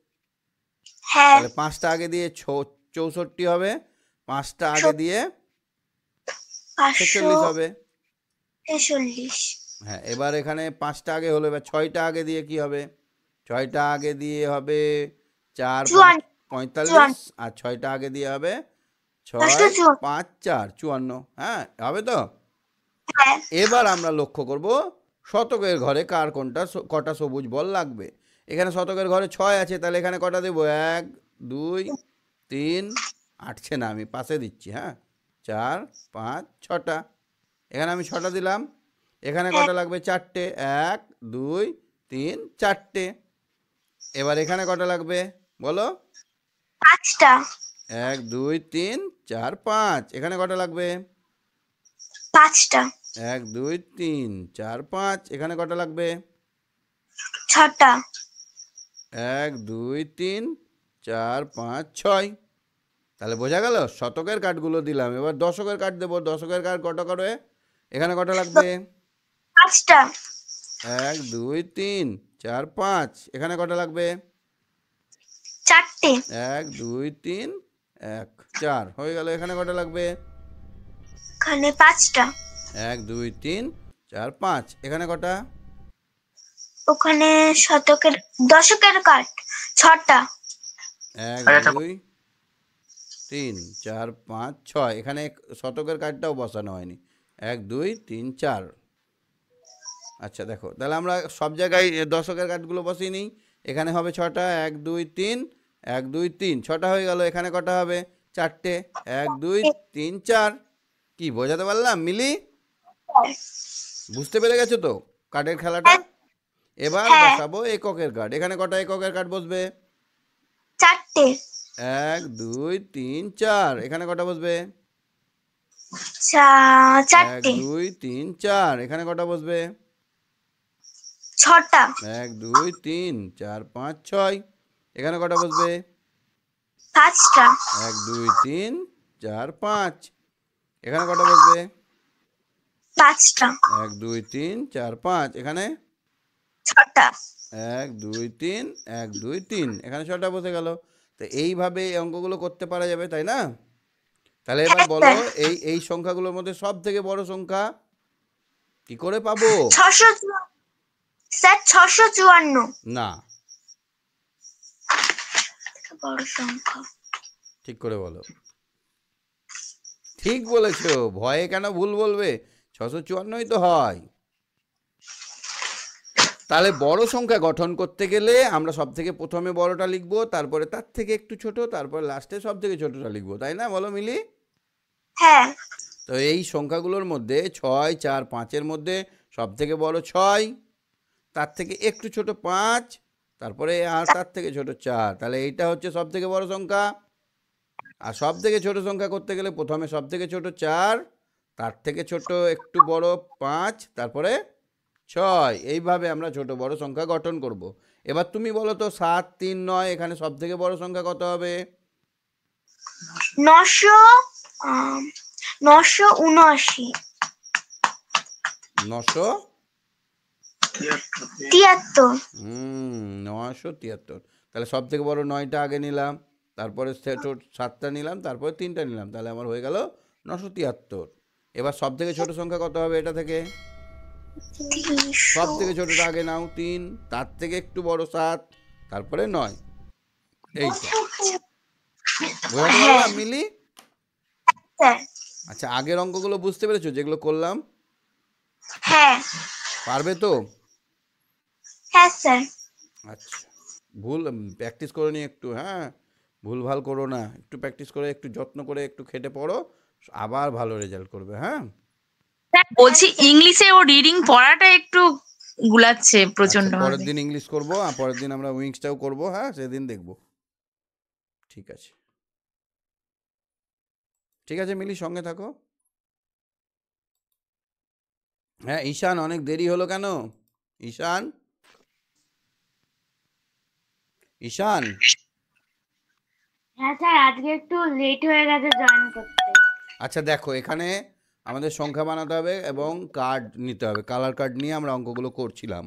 হ্যাঁ। তাহলে পাঁচটা আগে দিয়ে ছ- চৌষট্টি হবে। পাঁচটা আগে দিয়ে ছেচল্লিশ হবে। হ্যাঁ এবার এখানে পাঁচটা আগে হলো এবার ছয়টা আগে দিয়ে কি হবে? ছয়টা আগে দিয়ে হবে চার পাঁচ পঁয়তাল্লিশ আর ছয়টা আগে দিয়ে হবে ছয় পাঁচ চার চুয়ান্ন। হ্যাঁ হবে তো? হ্যাঁ। এবার আমরা লক্ষ্য করব শতকের ঘরে কার কোনটা কটা সবুজ বল লাগবে? এখানে শতকের ঘরে ছয় আছে তাহলে এখানে কটা দেবো? এক দুই তিন আটছে না আমি পাশে দিচ্ছি হ্যাঁ? চার পাঁচ ছটা। এখানে আমি ছটা দিলাম। এখানে কটা লাগবে? চারটে। এক দুই তিন চারটে। এবার এখানে কটা লাগবে? বলো। পাঁচটা। এক দুই তিন চার পাঁচ। এখানে কটা লাগবে? পাঁচটা। এক দুই তিন চার পাঁচ। এখানে কটা লাগবে? ছটা। এক দুই তিন চার পাঁচ ছয়। তাহলে বোঝা গেল শতকের কাঠগুলো দিলাম। এবার দশকের কাঠ দেবো দশকের কাঠ কটা করে এখানে কটা লাগবে? পাঁচটা। এক দুই তিন চার পাঁচ। এখানে কটা লাগবে? চারটে। এক দুই তিন এক চার। হয়ে গেল এখানে কটা লাগবে? এখানে পাঁচটা। এক দুই তিন চার পাঁচ। এখানে কটা ওখানে শতকের দশকের কাঠ ছটা। এক দুই তিন চার পাঁচ ছয়। এখানে শতকের কাঠটাও বসানো হয়নি। এক দুই তিন চার। আচ্ছা দেখো। তাহলে আমরা সব জায়গায় দশকের কাঠগুলো বসিয়ে নিই। এখানে হবে ছটা এক দুই তিন এক দুই তিন। ছটা হয়ে গেল। এখানে কটা হবে? চারটে। এক দুই তিন চার। কি বোঝাতে পারলাম? মিলি? বুঝতে পেরে গেছো তো কাঠের খেলাটা? এবার হ্যাঁ। বসাবো এককের কাঠ এখানে কটা এককের কাঠ বসবে? চারটে। এক দুই তিন চার। এখানে কটা বসবে? এক দুই তিন চার। এখানে কটা বসবে? ছটা। এক দুই তিন চার পাঁচ ছয়। এখানে কটা বসবে? পাঁচটা। এক দুই তিন চার পাঁচ। এখানে কটা বসবে? পাঁচটা। এক দুই তিন চার পাঁচ। এখানে? ছটা। এক দুই তিন এক দুই তিন। এখানে ছটা বসে গেল। তো এইভাবে এই অঙ্কগুলো করতে পারা যাবে তাই না? তাহলে এবার বলো এই এই সংখ্যাগুলোর মধ্যে সব থেকে বড় সংখ্যা কি করে পাবো? ছশো চুয়ান্ন স্যার ছশো চুয়ান্ন। না। বড় সংখ্যা। ঠিক করে বলো। ঠিক বলেছ ভয়ে কেন ভুল বলবে? ছশো চুয়ান্নই তো হয়। তাহলে বড় সংখ্যা গঠন করতে গেলে আমরা সব থেকে প্রথমে বড়টা লিখব তারপরে তার থেকে একটু ছোট তারপর লাস্টে সব থেকে ছোটটা লিখব তাই না? বলো মিলি? হ্যাঁ। তো এই সংখ্যাগুলোর মধ্যে ছয় চার পাঁচের মধ্যে সব থেকে বড় ছয় তার থেকে একটু ছোট পাঁচ তারপরে আর তার থেকে ছোট চার তাহলে এইটা হচ্ছে সব থেকে বড় সংখ্যা। আর সব থেকে ছোট সংখ্যা করতে গেলে প্রথমে সব থেকে ছোট চার তার থেকে ছোট একটু বড় পাঁচ তারপরে ছয় এইভাবে আমরা ছোট বড় সংখ্যা গঠন করব। এবার তুমি বলো তো সাত তিন নয় এখানে সব থেকে বড় সংখ্যা কত হবে? নশো নশো উনআশি। নশো? তিয়াত্তর। হুম নশো তিয়াত্তর। তাহলে সব থেকে বড় নয়টা আগে নিলাম তারপরে সাতটা নিলাম তারপরে তিনটা নিলাম তাহলে আমার হয়ে গেল নশো তিয়াত্তর। এবার সব থেকে ছোট সংখ্যা কত হবে এটা থেকে? সব থেকে ছোটটা আগে নাও তিন তার থেকে একটু বড় সাত তারপরে নয়। এই বোঝাতে পারলাম মিলি? আচ্ছা আগের অঙ্কগুলো বুঝতে পেরেছ যেগুলো করলাম? হ্যাঁ। পারবে তো? হ্যাঁ স্যার। আচ্ছা। ভুল প্র্যাকটিস করে নি একটু হ্যাঁ? ভুল ভালো করো না। একটু প্র্যাকটিস করে একটু যত্ন করে একটু খেটে পড়ো আবার ভালো রেজাল্ট করবে হ্যাঁ? বলছি ইংলিশে ও রিডিং পড়াটা একটু গুলাচ্ছে প্রচণ্ড আচ্ছা, পরের দিন ইংলিশ করব আর পরের দিন আমরা উইংসটাও করব হ্যাঁ সেদিন দেখব। ঠিক আছে। ঠিক আছে মিলি সঙ্গে থাকো। হ্যাঁ ঈশান অনেক দেরি হলো কেন? ঈশান? ঈশান? হ্যাঁ স্যার আজকে একটু লেট হয়ে গেছে জয়েন করতে। আচ্ছা দেখো এখানে আমাদের সংখ্যা বানাতে হবে এবং কার্ড নিতে হবে। কালার কার্ড নিয়ে আমরা অঙ্কগুলো করছিলাম।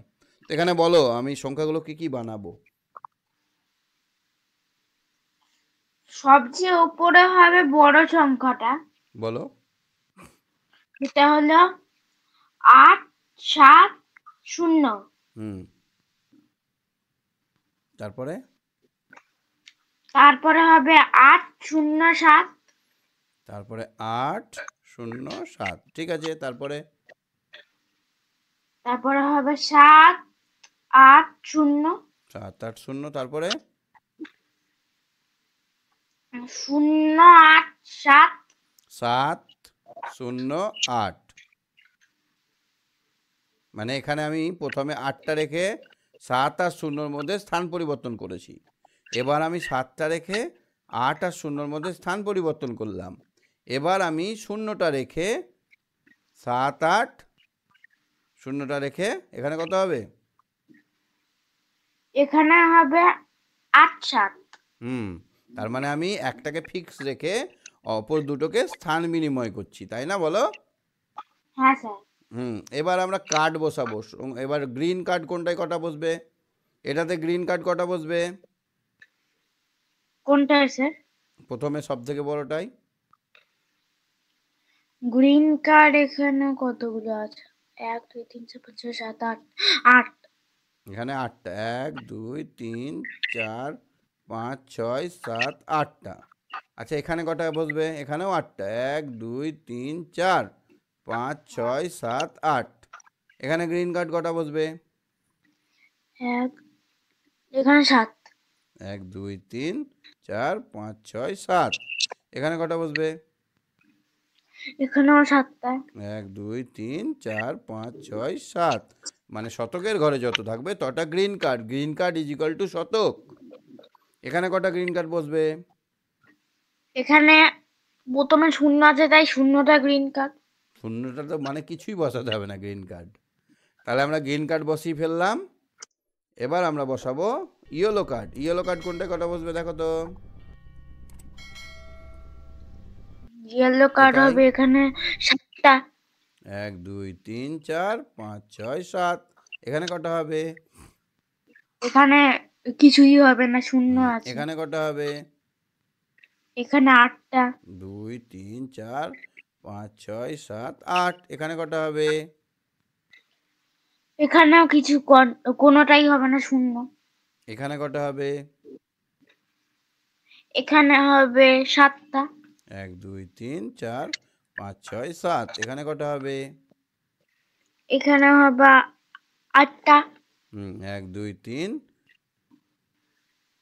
তো এখানে বলো আমি সংখ্যাগুলো কি কি বানাবো? সবচেয়ে উপরে হবে বড় সংখ্যাটা। বলো। সেটা হলো আট সাত শূন্য। হুম। তারপরে? তারপরে হবে আট শূন্য সাত। তারপরে আট শূন্য সাত। ঠিক আছে তারপরে? তারপরে হবে সাত আট শূন্য। সাত আট শূন্য তারপরে? শূন্য আট সাত। সাত শূন্য আট। মানে এখানে আমি প্রথমে আটটা রেখে সাত আর শূন্যর মধ্যে স্থান পরিবর্তন করেছি। এবার আমি সাতটা রেখে আট আর শূন্যর মধ্যে স্থান পরিবর্তন করলাম। এবার আমি শূন্যটা রেখে সাত আট শূন্যটা রেখে এখানে কত হবে? এখানে হবে আট সাত। হুম তার মানে আমি একটাকে ফিক্স রেখে অপর দুটোকে স্থান বিনিময় করছি তাই না বলো? হ্যাঁ স্যার। হুম এবার আমরা কার্ড বসাবো। এবার গ্রিন কার্ড কোনটায় কটা বসবে? এটাতে গ্রিন কার্ড কটা বসবে? কোনটা স্যার? প্রথমে সব থেকে বড়টাই গ্রিন কার্ড এখানে কতগুলো আছে? এক দুই তিন চার পাঁচ ছয় সাত আট আট। এখানে আটটা। এক দুই তিন চার পাঁচ ছয় সাত আটটা। আচ্ছা এখানে কটা বসবে? এখানেও আটটা। এক দুই তিন চার পাঁচ ছয় সাত আট। এখানে গ্রিন কার্ড কটা বসবে? এক এখানে সাত। এক দুই তিন চার পাঁচ ছয় সাত। এখানে কটা বসবে? এখানেও সাতটা। এক দুই তিন চার পাঁচ ছয় সাত। মানে শতকের ঘরে যত থাকবে তটা green card green card is equal to শতক। এখানে কটা গ্রিন কার্ড বসবে? এখানে প্রথমে শূন্য আছে তাই শূন্যটা গ্রিন কার্ড শূন্যটা তো মানে কিছুই বসাতে হবে না গ্রিন কার্ড তাহলে আমরা গ্রিন কার্ড বসিয়ে ফেললাম। এবার আমরা বসাবো ইয়েলো কার্ড ইয়েলো কার্ড কোনটা কটা বসবে দেখো তো? ইয়েলো কার্ড হবে এখানে সাতটা। এক দুই তিন চার পাঁচ ছয় সাত। এখানে কটা হবে? এখানে কিছুই হবে না শূন্য আছে। এখানে কটা হবে? এখানে আটটা। দুই তিন চার পাঁচ ছয় সাত আট। এখানে কটা হবে? এখানেও কিছু কন- কোনোটাই হবে না শূন্য। এখানে কটা হবে? এখানে হবে সাতটা। এক দুই তিন চার পাঁচ ছয় সাত। এখানে কটা হবে? এখানে হবে আটটা। হুম এক দুই তিন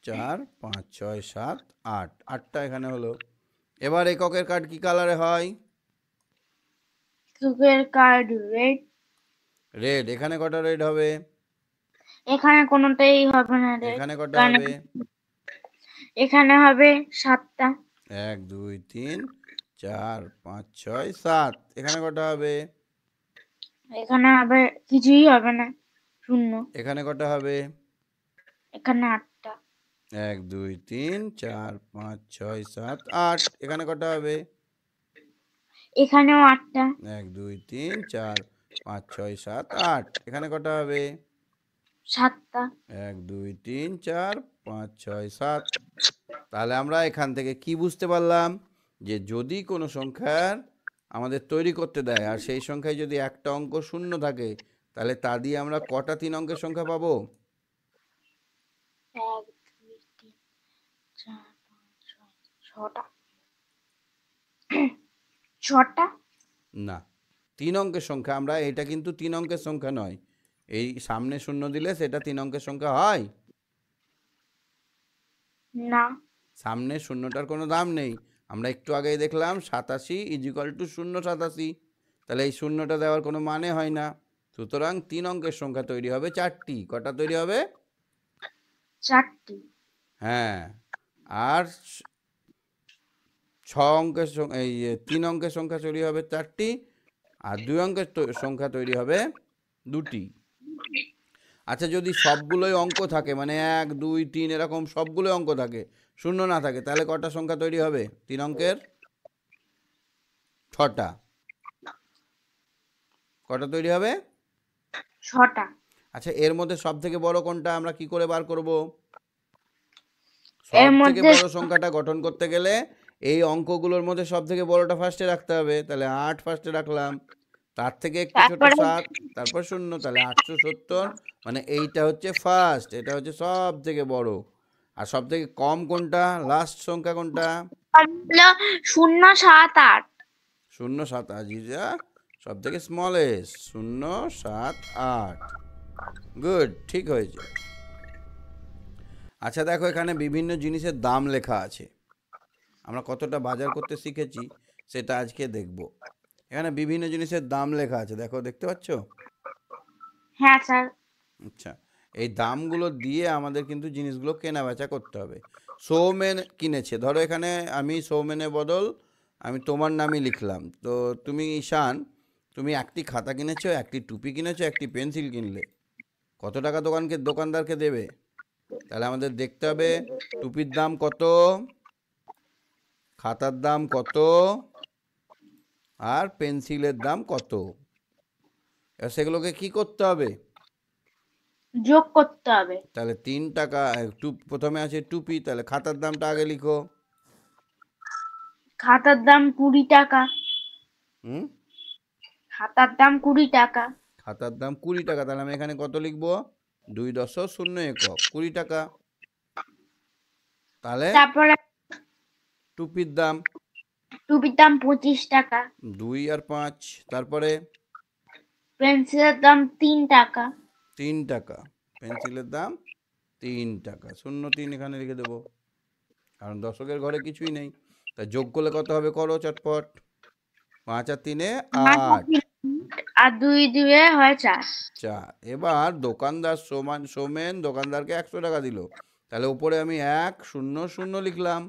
চার পাঁচ ছয় সাত আট। আটটা এখানে হলো। এবার এককের কার্ড কি কালারে হয়? চোখের কার্ড রেড রেড এখানে কটা রেড হবে? এখানে কোনোটাই হবে না রেড এখানে কটা হবে? এখানে হবে সাতটা। এক দুই তিন চার পাঁচ ছয় সাত। এখানে কটা হবে? এখানে হবে কিছুই হবে না শূন্য। এখানে কটা হবে? এখানে আটটা। এক দুই তিন চার পাঁচ ছয় সাত আট। এখানে কটা হবে? এখানেও আটটা। এক দুই তিন চার পাঁচ ছয় সাত আট। এখানে কটা হবে? সাতটা। এক দুই তিন চার পাঁচ ছয় সাত। তাহলে আমরা এখান থেকে কি বুঝতে পারলাম? যে যদি কোনো সংখ্যার আমাদের তৈরি করতে দেয় আর সেই সংখ্যায় যদি একটা অঙ্ক শূন্য থাকে তাহলে তা দিয়ে আমরা কটা তিন অঙ্কের সংখ্যা পাবো? ছটা? না তিন অঙ্কের সংখ্যা আমরা এটা কিন্তু তিন অঙ্কের সংখ্যা নয়। এই সামনে শূন্য দিলে সেটা তিন অঙ্কের সংখ্যা হয়? না। সামনে শূন্যটার কোনো দাম নেই। আমরা একটু আগেই দেখলাম সাতাশি ইজিক্যাল টু শূন্য সাতাশি। তাহলে এই শূন্যটা দেওয়ার কোনো মানে হয় না। সুতরাং তিন অঙ্কের সংখ্যা তৈরি হবে চারটি। কটা তৈরি হবে? চারটি। হ্যাঁ। আর ছ অঙ্কের এই তিন অঙ্কের সংখ্যা তৈরি হবে চারটি আর দুই অঙ্কের সংখ্যা তৈরি হবে দুটি। আচ্ছা যদি সবগুলোই অঙ্ক থাকে মানে এক দুই তিন এরকম সবগুলোই অঙ্ক থাকে শূন্য না থাকে তাহলে কটা সংখ্যা তৈরি হবে? তিন অঙ্কের? ছটা। কটা তৈরি হবে? ছটা। আচ্ছা এর মধ্যে সব থেকে বড় কোনটা আমরা কি করে বার করব? এর সব থেকে মধ্যে- বড় সংখ্যাটা গঠন করতে গেলে এই অঙ্কগুলোর মধ্যে সব থেকে বড়টা ফার্স্টে রাখতে হবে তাহলে আট ফার্স্টে রাখলাম। তার থেকে একটু ছোট সাত তারপর শূন্য তাহলে আটশো সত্তর। মানে এইটা হচ্ছে ফার্স্ট এটা হচ্ছে সব থেকে বড়। আর সব থেকে কম কোনটা? লাস্ট সংখ্যা কোনটা? শূন্য সাত আট। শূন্য সাত আট সব থেকে স্মলেস্ট শূন্য সাত আট। গুড ঠিক হয়েছে। আচ্ছা দেখো এখানে বিভিন্ন জিনিসের দাম লেখা আছে। আমরা কতটা বাজার করতে শিখেছি সেটা আজকে দেখব। এখানে বিভিন্ন জিনিসের দাম লেখা আছে দেখো দেখতে পাচ্ছ? হ্যাঁ স্যার। আচ্ছা এই দামগুলো দিয়ে আমাদের কিন্তু জিনিসগুলো কেনা বেচা করতে হবে। সৌমেন কিনেছে ধরো এখানে আমি সৌমেনের বদল আমি তোমার নামই লিখলাম। তো তুমি ঈশান তুমি একটি খাতা কিনেছো একটি টুপি কিনেছো একটি পেন্সিল কিনলে। কত টাকা দোকানকে দোকানদারকে দেবে? তাহলে আমাদের দেখতে হবে টুপির দাম কত? খাতার দাম কত? আর পেন্সিলের দাম কত? সেগুলোকে কি করতে হবে? যোগ করতে হবে। তাহলে তিন টাকা টু প্রথমে আছে টুপি তাহলে খাতার দামটা আগে লিখো। খাতার দাম কুড়ি টাকা। হুম? খাতার দাম কুড়ি টাকা। খাতার দাম কুড়ি টাকা তাহলে আমি এখানে কত লিখব? দুই দশ শূন্য একক কুড়ি টাকা। তাহলে তারপরে টুপির দাম টুপির দাম পঁচিশ টাকা। দুই আর পাঁচ তারপরে? পেন্সিলের দাম তিন টাকা। তিন টাকা। পেন্সিলের দাম তিন টাকা। শূন্য তিন এখানে লিখে দেবো। কারণ দশকের ঘরে কিছুই নেই। তা যোগ করলে কত হবে করো চটপট। পাঁচ আর তিনে আট। আর দুই দুয়ে হয় চার। চার। এবার দোকানদার সমান সোমেন দোকানদারকে একশো টাকা দিল। তাহলে উপরে আমি এক শূন্য শূন্য লিখলাম।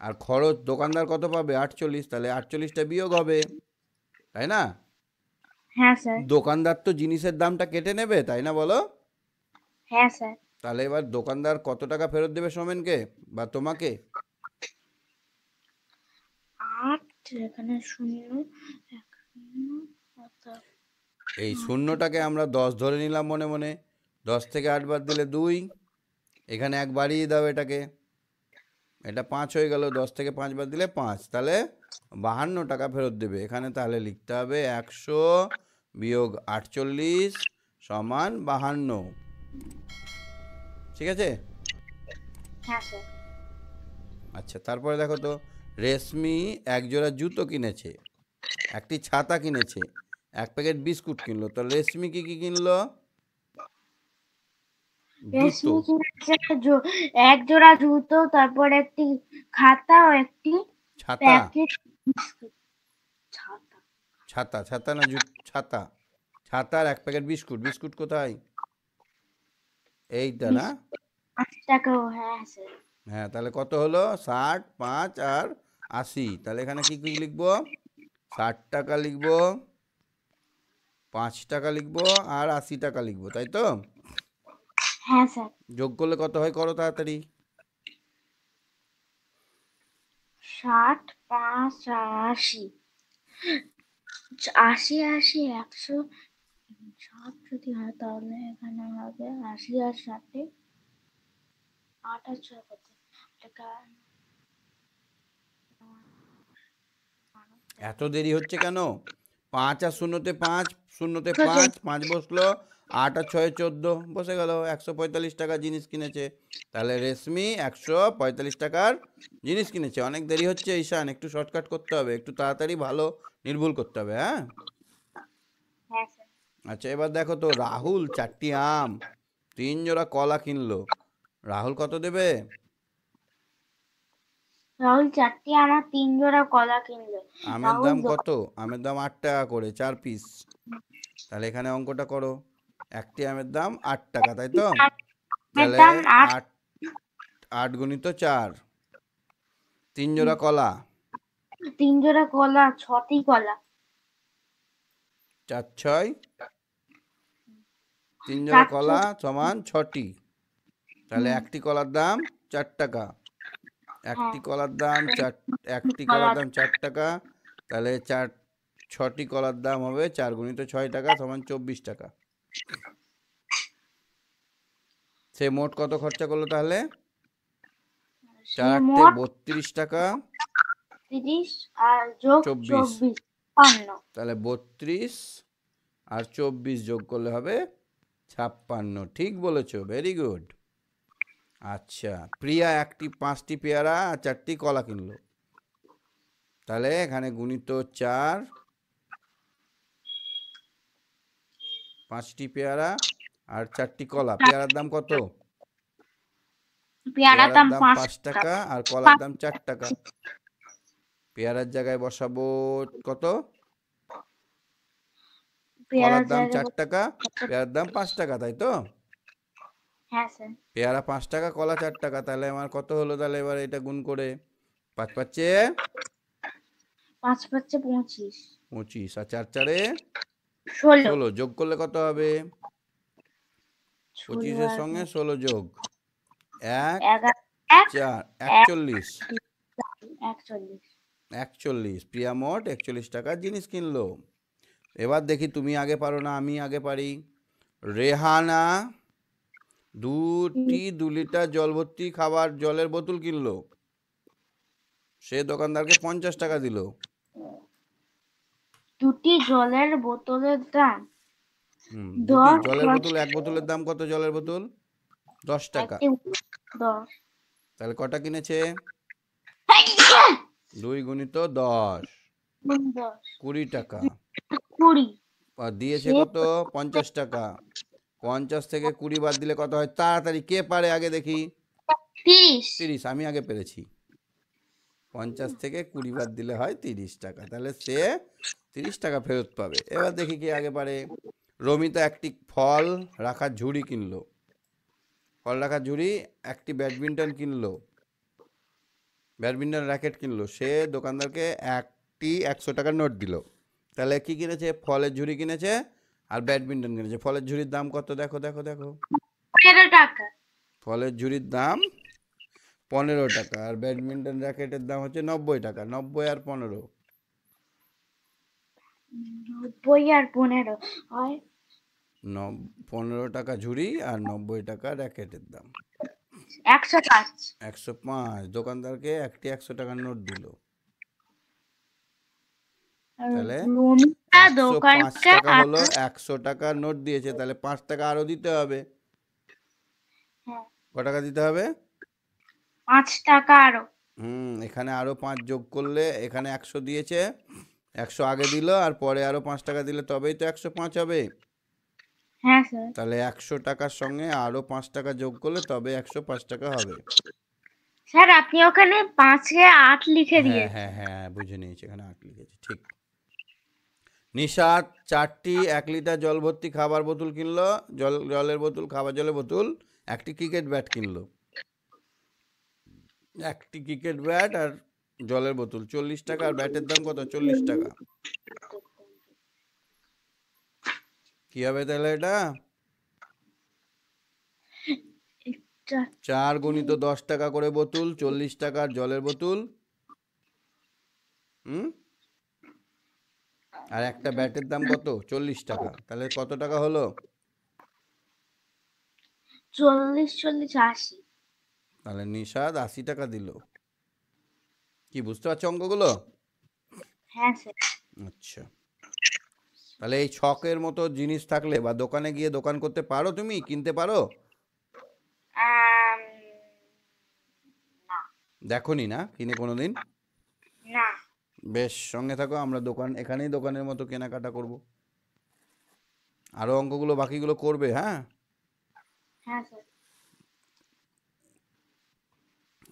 আর খরচ দোকানদার কত পাবে? আটচল্লিশ তাহলে আটচল্লিশটা বিয়োগ হবে তাই না? হ্যাঁ স্যার। দোকানদার তো জিনিসের দামটা কেটে নেবে তাই না বলো? হ্যাঁ স্যার। তাহলে এবার দোকানদার কত টাকা ফেরত দেবে সোমেনকে বা তোমাকে? আট এখানে শূন্য এই শূন্যটাকে আমরা দশ ধরে নিলাম মনে মনে। দশ থেকে আট বার দিলে দুই এখানে এক বাড়িয়ে দাও এটাকে। এটা পাঁচ হয়ে গেল দশ থেকে পাঁচ বার দিলে পাঁচ। তাহলে বাহান্ন টাকা ফেরত দেবে। এখানে তাহলে লিখতে হবে একশো বিয়োগ আটচল্লিশ সমান বাহান্ন। ঠিক আছে? হ্যাঁ আচ্ছা তারপরে দেখো তো রেশমি এক জোড়া জুতো কিনেছে একটি ছাতা কিনেছে এক প্যাকেট বিস্কুট কিনলো। তো রেশমি কি কি কিনলো জুতো রেশমি কিনেছে জো- এক জোড়া জুতো তারপর একটি খাতা ও একটি ছাতা? ছাতা ছাতা না ছাতা। ছাতা আর এক প্যাকেট বিস্কুট। বিস্কুট কোথায়? এইটা না? হ্যাঁ হ্যাঁ তাহলে কত হলো? ষাট পাঁচ আর আশি। তাহলে এখানে কি কি লিখব? ষাট টাকা লিখব পাঁচ টাকা লিখব আর আশি টাকা লিখব তাই তো? হ্যাঁ স্যার। যোগ করলে কত হয় করো তাড়াতাড়ি। ষাট পাঁচ আশি। আশি আশি একশো। ষাট যদি হয় তাহলে এখানে হবে আশি আর ষাটে আট আর ছয় কত এত দেরি হচ্ছে কেন? পাঁচ আর শূন্যতে পাঁচ শূন্যতে পাঁচ পাঁচ বসল আট আর ছয় চোদ্দ বসে গেল। একশো পঁয়তাল্লিশ টাকা জিনিস কিনেছে। তাহলে রেশমি একশো পঁয়তাল্লিশ টাকার জিনিস কিনেছে। অনেক দেরি হচ্ছে ঈশান একটু শর্টকাট করতে হবে একটু তাড়াতাড়ি ভালো নির্ভুল করতে হবে হ্যাঁ? হ্যাঁ আচ্ছা এবার দেখো তো রাহুল চারটি আম তিন জোড়া কলা কিনলো। রাহুল কত দেবে? রাহুল চারটি আমার তিন জোড়া কলা কিনলো। আমের দাম কত? আমের দাম আট টাকা করে চার পিস তাহলে এখানে অঙ্কটা করো। একটি আমের দাম আট টাকা তাই তো? তাহলে আট। আট গুণিত চার তিন জোড়া কলা। তিন জোড়া কলা ছটি কলা। চার ছয়। তিন জোড়া কলা সমান ছটি। তাহলে একটি কলার দাম চার টাকা। একটি কলার দাম চার একটি কলার দাম চার টাকা। তাহলে চার ছটি কলার দাম হবে চার গুণিত ছয় টাকা সমান চব্বিশ টাকা। সে মোট কত খরচা করল তাহলে? চার বত্রিশ টাকা। চব্বিশ। তাহলে বত্রিশ আর চব্বিশ যোগ করলে হবে ছাপ্পান্ন। ঠিক বলেছ ভেরি গুড আচ্ছা প্রিয়া একটি পাঁচটি পেয়ারা আর চারটি কলা কিনলো। তাহলে এখানে গুণিত চার পাঁচটি পেয়ারা আর চারটি কলা। পেয়ারার দাম কত? পেয়ারার দাম পাঁচ টাকা। আর কলার দাম চার টাকা। পেয়ারার জায়গায় বসাবো কত? কলার দাম চার টাকা পেয়ারার দাম পাঁচ টাকা তাই তো? হ্যাঁ পেয়ারা পাঁচ টাকা কলা চার টাকা তাহলে আমার কত হলো? তাহলে এবার এটা গুণ করে পাঁচ পাচ্ছে পাঁচ পাঁচে পঁচিশ। পঁচিশ আর চার চারে ষোলো। যোগ করলে কত হবে? পঁচিশের সঙ্গে ষোলো যোগ। এক চার একচল্লিশ। একচল্লিশ। প্রিয়া মোট একচল্লিশ টাকার জিনিস কিনলো। এবার দেখি তুমি আগে পারো না আমি আগে পারি। রেহানা দুটি দু লিটার জল ভর্তি খাবার জলের বোতল কিনলো। সে দোকানদারকে পঞ্চাশ টাকা দিল। দুটি জলের বোতলের দাম। দশ জলের বোতল এক বোতলের দাম কত জলের বোতল? দশ টাকা। তাহলে কটা কিনেছে? দুই গুণিত দশ। কুড়ি টাকা। কুড়ি। দিয়েছে কত? পঞ্চাশ টাকা। পঞ্চাশ থেকে কুড়ি বাদ দিলে কত হয়? তাড়াতাড়ি কে পারে আগে দেখি? তিরিশ। তিরিশ আমি আগে পেরেছি। পঞ্চাশ থেকে কুড়ি বাদ দিলে হয় তিরিশ টাকা। তাহলে সে তিরিশ টাকা ফেরত পাবে। এবার দেখি কে আগে পারে। রমিতা একটি ফল রাখার ঝুড়ি কিনলো। ফল রাখার ঝুড়ি একটি ব্যাডমিন্টন কিনলো। ব্যাডমিন্টন র্যাকেট কিনলো। সে দোকানদারকে একটি একশো টাকার নোট দিল। তাহলে কি কিনেছে? ফলের ঝুড়ি কিনেছে আর ব্যাডমিন্টন কিনেছে। ফলের ঝুড়ির দাম কত? দেখো দেখো দেখো। টাকা। ফলের ঝুড়ির দাম পনেরো টাকা আর ব্যাডমিন্টন র্যাকেটের দাম হচ্ছে নব্বই টাকা। নব্বই আর পনেরো। নব্বই আর পনেরো। হয় পনেরো টাকা ঝুড়ি আর নব্বই টাকা র্যাকেটের দাম। একশো পাঁচ। একশো পাঁচ। দোকানদারকে একটি একশো টাকার নোট দিল। তাহলে পাঁচ টাকা হলো একশো টাকার নোট দিয়েছে। তাহলে পাঁচ টাকা আরও দিতে হবে। হ্যাঁ, ক টাকা দিতে হবে? পাঁচ টাকা আরও। হুম এখানে আরও পাঁচ যোগ করলে এখানে একশো দিয়েছে। একশো আগে দিল আর পরে আরও পাঁচ টাকা দিলে তবেই তো একশো পাঁচ হবে। হ্যাঁ স্যার। তাহলে একশো টাকার সঙ্গে আরও পাঁচ টাকা যোগ করলে তবে একশো পাঁচ টাকা হবে। স্যার আপনি ওখানে পাঁচে আট লিখে হ্যাঁ দিয়ে হ্যাঁ হ্যাঁ বুঝে নিয়েছি এখানে আট লিখেছি ঠিক। নিশাদ চারটি এক লিটার জল ভর্তি খাবার বোতল কিনলো জল জলের বোতল খাবার জলের বোতল একটি ক্রিকেট ব্যাট কিনলো। একটি ক্রিকেট ব্যাট আর জলের বোতল চল্লিশ টাকা আর ব্যাটের দাম কত? চল্লিশ টাকা। কি হবে তাহলে এটা? চার গণিত দশ টাকা করে বোতল চল্লিশ টাকার জলের বোতল। হুম? আর একটা ব্যাটের দাম কত? চল্লিশ টাকা। তাহলে কত টাকা হলো? চল্লিশ চল্লিশ আশি। তাহলে নিষাদ আশি টাকা দিল। কি বুঝতে পারছ অঙ্কগুলো? হ্যাঁ স্যার আচ্ছা। তাহলে এই ছকের মতো জিনিস থাকলে বা দোকানে গিয়ে দোকান করতে পারো তুমি? কিনতে পারো? দেখোনি না। কিনে কোনোদিন? না। বেশ সঙ্গে থাকো আমরা দোকান এখানেই দোকানের মতো কেনাকাটা করব। আরও অঙ্কগুলো বাকিগুলো করবে হ্যাঁ? হ্যাঁ স্যার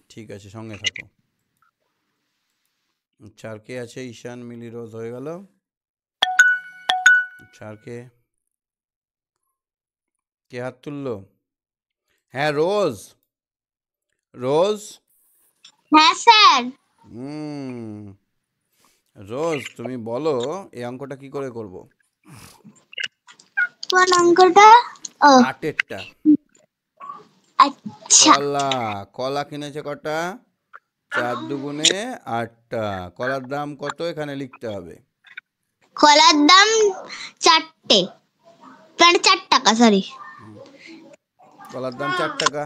ঠিক আছে সঙ্গে থাকো। আচ্ছা আর কে আছে ঈশান মিলি রোজ হয়ে গেল। আচ্ছা আর কে কে হাত তুললো? হ্যাঁ রোজ। রোজ? হ্যাঁ স্যার। হুম। রোজ তুমি বলো এই অঙ্কটা কি করে করব? কোন অঙ্কটা? ও। আটেরটা। আচ্ছা। কলা কলা কিনেছে কটা? চার দুগুণে আটটা। কলার দাম কত? এখানে লিখতে হবে। কলার দাম চারটে। মানে চার টাকা সরি কলার দাম চার টাকা?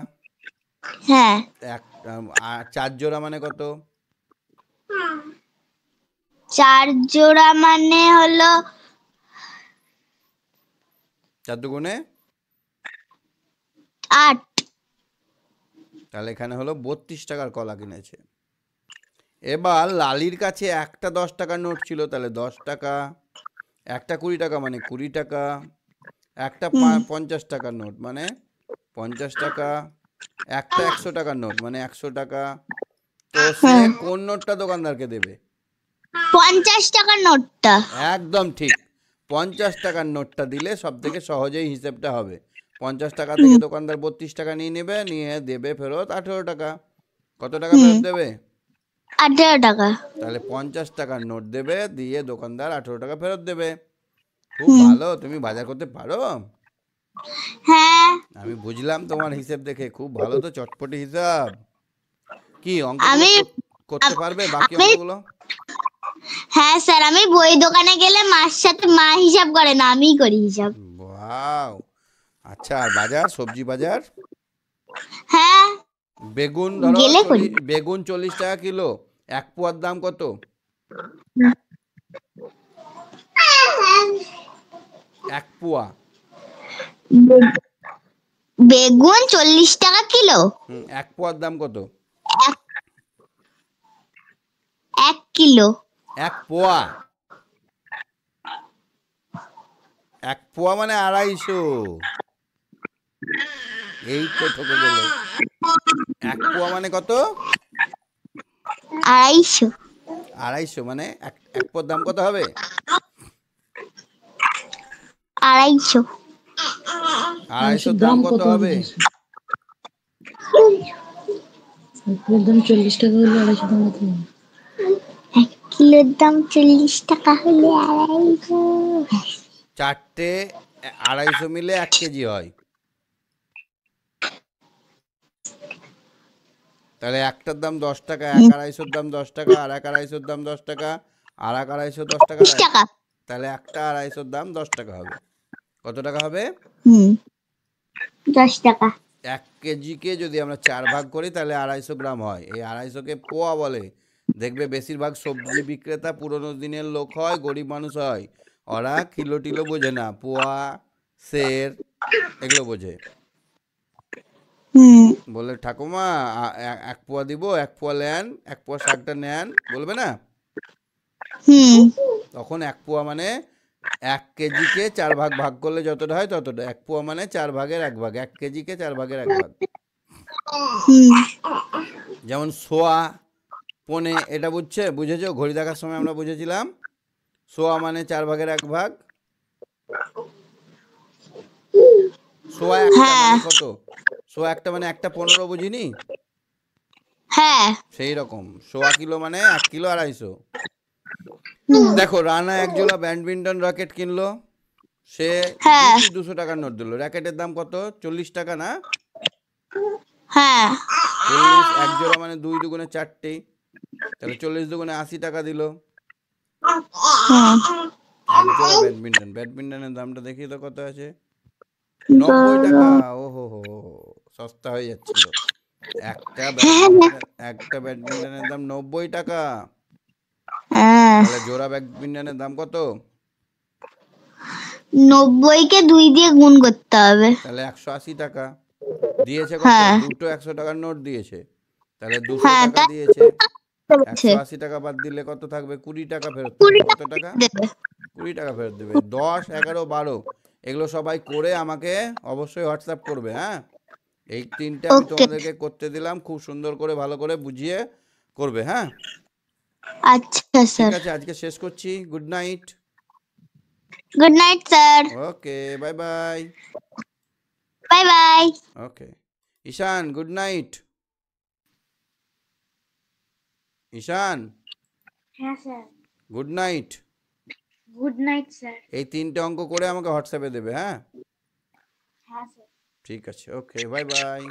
হ্যাঁ। এক চার জোড়া মানে কত? চার জোড়া মানে হলো চার দুগুণে আট। তাহলে এখানে হলো বত্রিশ টাকার কলা কিনেছে। এবার লালির কাছে একটা দশ টাকার নোট ছিল তাহলে দশ টাকা। একটা কুড়ি টাকা মানে কুড়ি টাকা। একটা পঞ্চাশ টাকার নোট মানে পঞ্চাশ টাকা। একটা একশো টাকার নোট মানে একশো টাকা। তো সে হ্যাঁ। কোন নোটটা দোকানদারকে দেবে? পঞ্চাশ টাকার নোটটা। একদম ঠিক। পঞ্চাশ টাকার নোটটা দিলে সব থেকে সহজেই হিসেবটা হবে। পঞ্চাশ টাকা থেকে দোকানদার বত্রিশ টাকা নিয়ে নেবে নিয়ে দেবে ফেরত আঠেরো টাকা। কত টাকা ফেরত দেবে? আঠেরো টাকা। তাহলে পঞ্চাশ টাকার নোট দেবে দিয়ে দোকানদার আঠেরো টাকা ফেরত দেবে। খুব ভালো তুমি বাজার করতে পারো? হ্যাঁ। আমি বুঝলাম তোমার হিসেব দেখে খুব ভালো তো চটপটি হিসাব। কি অঙ্ক আমি- করতে পারবে? বাকি অঙ্কগুলো? হ্যাঁ স্যার আমি বই দোকানে গেলে মার সাথে মা হিসাব করে না আমিই করি হিসাব। ওয়াও। আচ্ছা আর বাজার সবজি বাজার? হ্যাঁ। বেগুন ধরো বেগুন চল্লিশ টাকা কিলো। এক পোয়ার দাম কত? এক পোয়া। বেগুন চল্লিশ টাকা কিলো। এক পোয়ার দাম কত? এক কিলো। এক পোয়া। এক পোয়া মানে আড়াইশো। এই তো ঠকে গেলে। এক পোয়া মানে কত? আড়াইশো। আড়াইশো মানে এক এক পোয়ার দাম কত হবে? আড়াইশো। আড়াইশোর দাম কত হবে? একদম চল্লিশ টাকা হলে আড়াইশো টাকা মতো এক কিলোর দাম চল্লিশ টাকা হলে আড়াইশো। চারটে আড়াইশো মিলে এক কেজি হয়। তাহলে একটার দাম দশ টাকা এক আড়াইশোর দাম দশ টাকা আর এক আড়াইশোর দাম দশ টাকা আর এক আড়াইশো দশ টাকা তাহলে একটা আড়াইশোর দাম দশ টাকা হবে। কত টাকা হবে? দশ টাকা। এক কেজিকে যদি আমরা চার ভাগ করি তাহলে আড়াইশো গ্রাম হয়। এই আড়াইশোকে পোয়া বলে। দেখবে বেশিরভাগ সবজি বিক্রেতা পুরোনো দিনের লোক হয় গরিব মানুষ হয়। ওরা কিলো টিলো বোঝে না। পোয়া সের এগুলো বোঝে। বলে ঠাকুমা এক পোয়া দিব এক পোয়া নেন এক পোয়া শাকটা নেন। বলবে না? তখন এক পোয়া মানে এক কেজিকে চার ভাগ ভাগ করলে যতটা হয় ততটা এক পোয়া মানে চার ভাগের এক ভাগ এক কেজিকে চার ভাগের এক ভাগ। যেমন সোয়া পনে এটা বুঝছে? বুঝেছ? ঘড়ি দেখার সময় আমরা বুঝেছিলাম। সোয়া মানে চার ভাগের এক ভাগ। সোয়া একটা মানে কত? সোয়া একটা মানে একটা পনেরো বুঝিনি? হ্যাঁ। সেই রকম সোয়া কিলো মানে এক কিলো আড়াইশো। দেখো রানা এক জোড়া ব্যাডমিন্টন র্যাকেট কিনলো। সে হ্যাঁ। দুশো টাকার নোট দিল। র্যাকেটের দাম কত? চল্লিশ টাকা না? হ্যাঁ। চল্লিশ এক জোড়া মানে দুই দুগুণে চারটে। তাহলে চল্লিশ দুগুণে আশি টাকা দিল। জোড়া ব্যাডমিন্টন। ব্যাডমিন্টনের দামটা দেখি তো কত আছে? নব্বই টাকা। ও হো হো সস্তা হয়ে যাচ্ছিল একটা একটা ব্যাডমিন্টনের দাম নব্বই টাকা। হ্যাঁ। তাহলে জোড়া ব্যাডমিন্টনের দাম কত? নব্বইকে দুই দিয়ে গুণ করতে হবে। তাহলে একশো আশি টাকা। দিয়েছে হ্যাঁ। দুটো একশো টাকার নোট দিয়েছে। তাহলে দুশো হ্যাঁ, টাকা দিয়েছে। একশো আশি টাকা বাদ দিলে কত থাকবে? কুড়ি টাকা ফেরত কত টাকা কুড়ি টাকা ফেরত দেবে। দশ এগারো বারো। এগুলো সবাই করে আমাকে অবশ্যই হোয়াটসঅ্যাপ করবে হ্যাঁ? এই তিনটা আমি তোমাদেরকে করতে দিলাম খুব সুন্দর করে ভালো করে বুঝিয়ে করবে হ্যাঁ? আচ্ছা স্যার ঠিক আছে আজকে শেষ করছি good night good night sir okay bye bye bye bye okay Ishan good night Ishan হ্যাঁ sir good night good night sir এই তিনটে অঙ্ক করে আমাকে হোয়াটসঅ্যাপে দেবে হ্যাঁ? হ্যাঁ স্যার ঠিক আছে ওকে বাই বাই